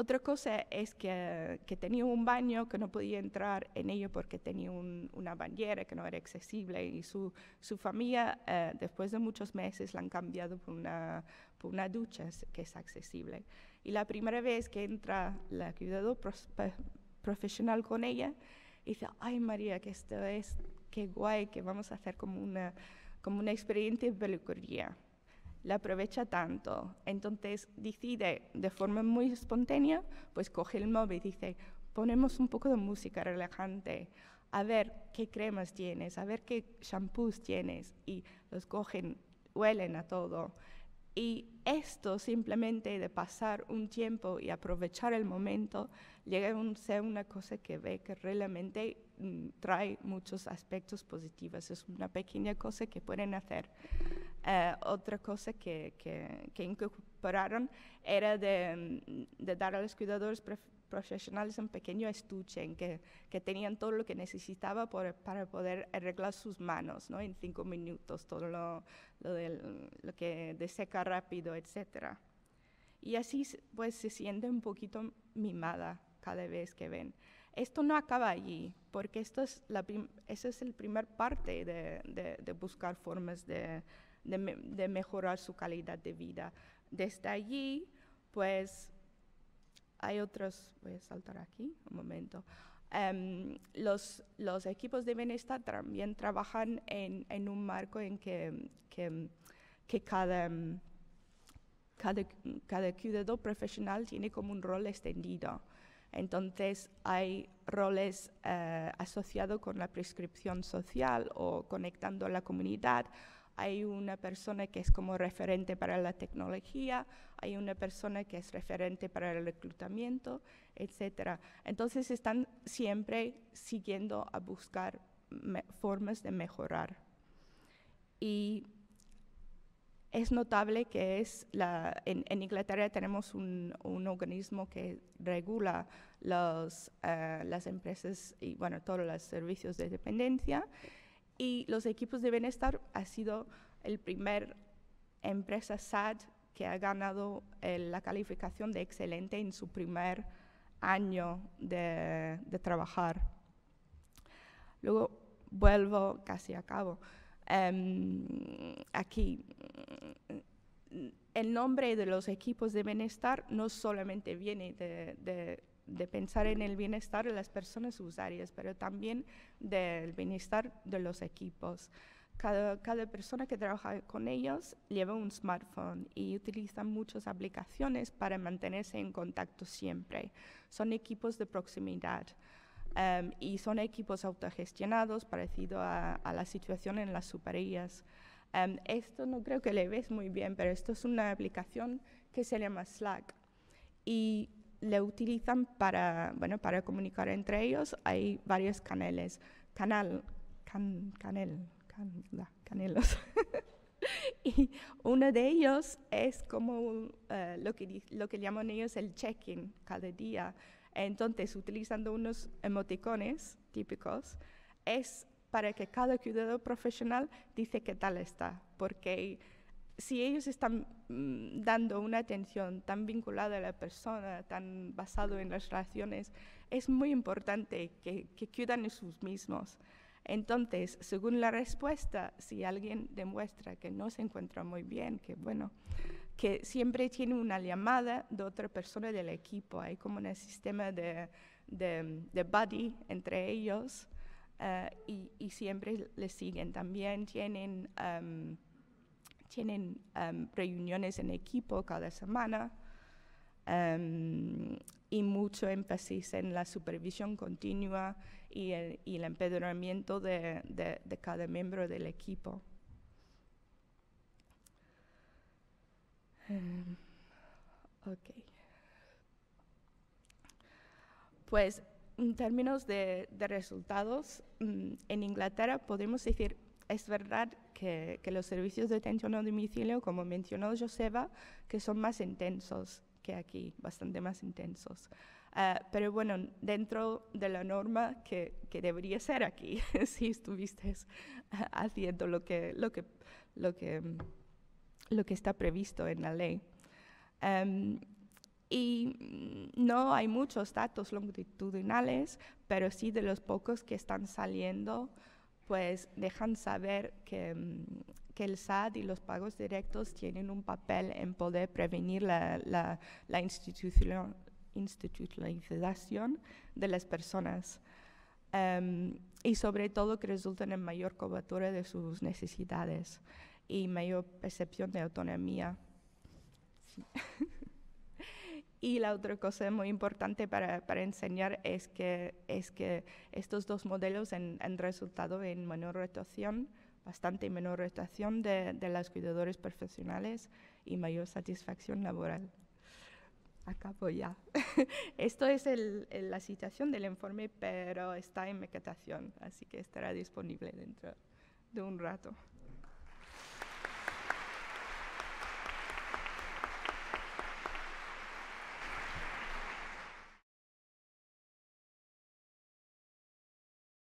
otra cosa es que, tenía un baño que no podía entrar en ello porque tenía una bañera que no era accesible y su, familia, eh, después de muchos meses, la han cambiado por una, por una ducha que es accesible. Y la primera vez que entra la cuidador profesional con ella, dice, ay María, que esto es, qué guay, que vamos a hacer como una, como una experiencia de peluquería la aprovecha tanto. Entonces decide de forma muy espontánea, pues coge el móvil y dice, ponemos un poco de música relajante, a ver qué cremas tienes, a ver qué shampoos tienes, y los cogen, huelen a todo. Y esto simplemente de pasar un tiempo y aprovechar el momento llega a ser una cosa que ve que realmente mm, trae muchos aspectos positivos. Es una pequeña cosa que pueden hacer. Eh, otra cosa que, que, incorporaron era de, mm, dar a los cuidadores profesionales un pequeño estuche en que, que tenían todo lo que necesitaba para poder arreglar sus manos ¿no? en cinco minutos, todo lo, lo, lo que deseca rápido, etc. Y así pues se siente un poquito mimada cada vez que ven. Esto no acaba allí, porque esto es la esa es el primer parte de, de buscar formas de, de, mejorar su calidad de vida. Desde allí, pues, hay otros, voy a saltar aquí un momento. Em, los, los, equipos de bienestar también trabajan en, en un marco en que, que, que cada, cada, cada, cuidador profesional tiene como un rol extendido. Entonces hay roles eh, asociados con la prescripción social o conectando a la comunidad, hay una persona que es como referente para la tecnología, hay una persona que es referente para el reclutamiento, etc. Entonces están siempre siguiendo a buscar formas de mejorar. Y es notable que es la, en, Inglaterra tenemos un, organismo que regula los, eh, las empresas y bueno, todos los servicios de dependencia y los equipos de bienestar ha sido el primer empresa SAD que ha ganado eh, la calificación de excelente en su primer año de, trabajar. Luego vuelvo casi a cabo. Em, aquí, el nombre de los equipos de bienestar no solamente viene de de pensar en el bienestar de las personas usuarias, pero también del bienestar de los equipos. Cada, cada, persona que trabaja con ellos lleva un smartphone y utiliza muchas aplicaciones para mantenerse en contacto siempre. Son equipos de proximidad um, y son equipos autogestionados, parecido a, a, la situación en las superillas. Um, esto no creo que le ves muy bien, pero esto es una aplicación que se llama Slack. Y le utilizan para, bueno, para comunicar entre ellos. Hay varios canales. Canal, can, canel, canelos. y uno de ellos es como eh, lo, que, lo que llaman ellos el check-in cada día. Entonces, utilizando unos emoticones típicos, es para que cada cuidador profesional dice qué tal está, porque si ellos están mm, dando una atención tan vinculada a la persona, tan basado en las relaciones, es muy importante que, que cuidan de sus mismos. Entonces, según la respuesta, si alguien demuestra que no se encuentra muy bien, que bueno, que siempre tiene una llamada de otra persona del equipo, hay como un sistema de, de, buddy entre ellos eh, y, siempre le siguen. También tienen tienen em, reuniones en equipo cada semana. em, y mucho énfasis en la supervisión continua y el, y el empoderamiento de, de, de cada miembro del equipo. Em, ok. Pues en términos de, de resultados, mm, en Inglaterra podemos decir, es verdad que, que, los servicios de atención a domicilio, como mencionó Joseba, que son más intensos que aquí, bastante más intensos. Uh, pero bueno, dentro de la norma que, que debería ser aquí, si estuviste haciendo lo que, lo, que, lo, que, lo que está previsto en la ley. Um, y no hay muchos datos longitudinales, pero sí de los pocos que están saliendo, pues dejan saber que, que el SAT y los pagos directos tienen un papel en poder prevenir la, la, la institucionalización de las personas. Um, y sobre todo que resultan en mayor cobertura de sus necesidades y mayor percepción de autonomía. Sí. Y la otra cosa muy importante para, para enseñar es que, es que estos dos modelos han, han resultado en menor rotación, bastante menor rotación de, de los cuidadores profesionales y mayor satisfacción laboral. Acabo ya. Esto es el, el, la situación del informe, pero está en maquetación, así que estará disponible dentro de un rato.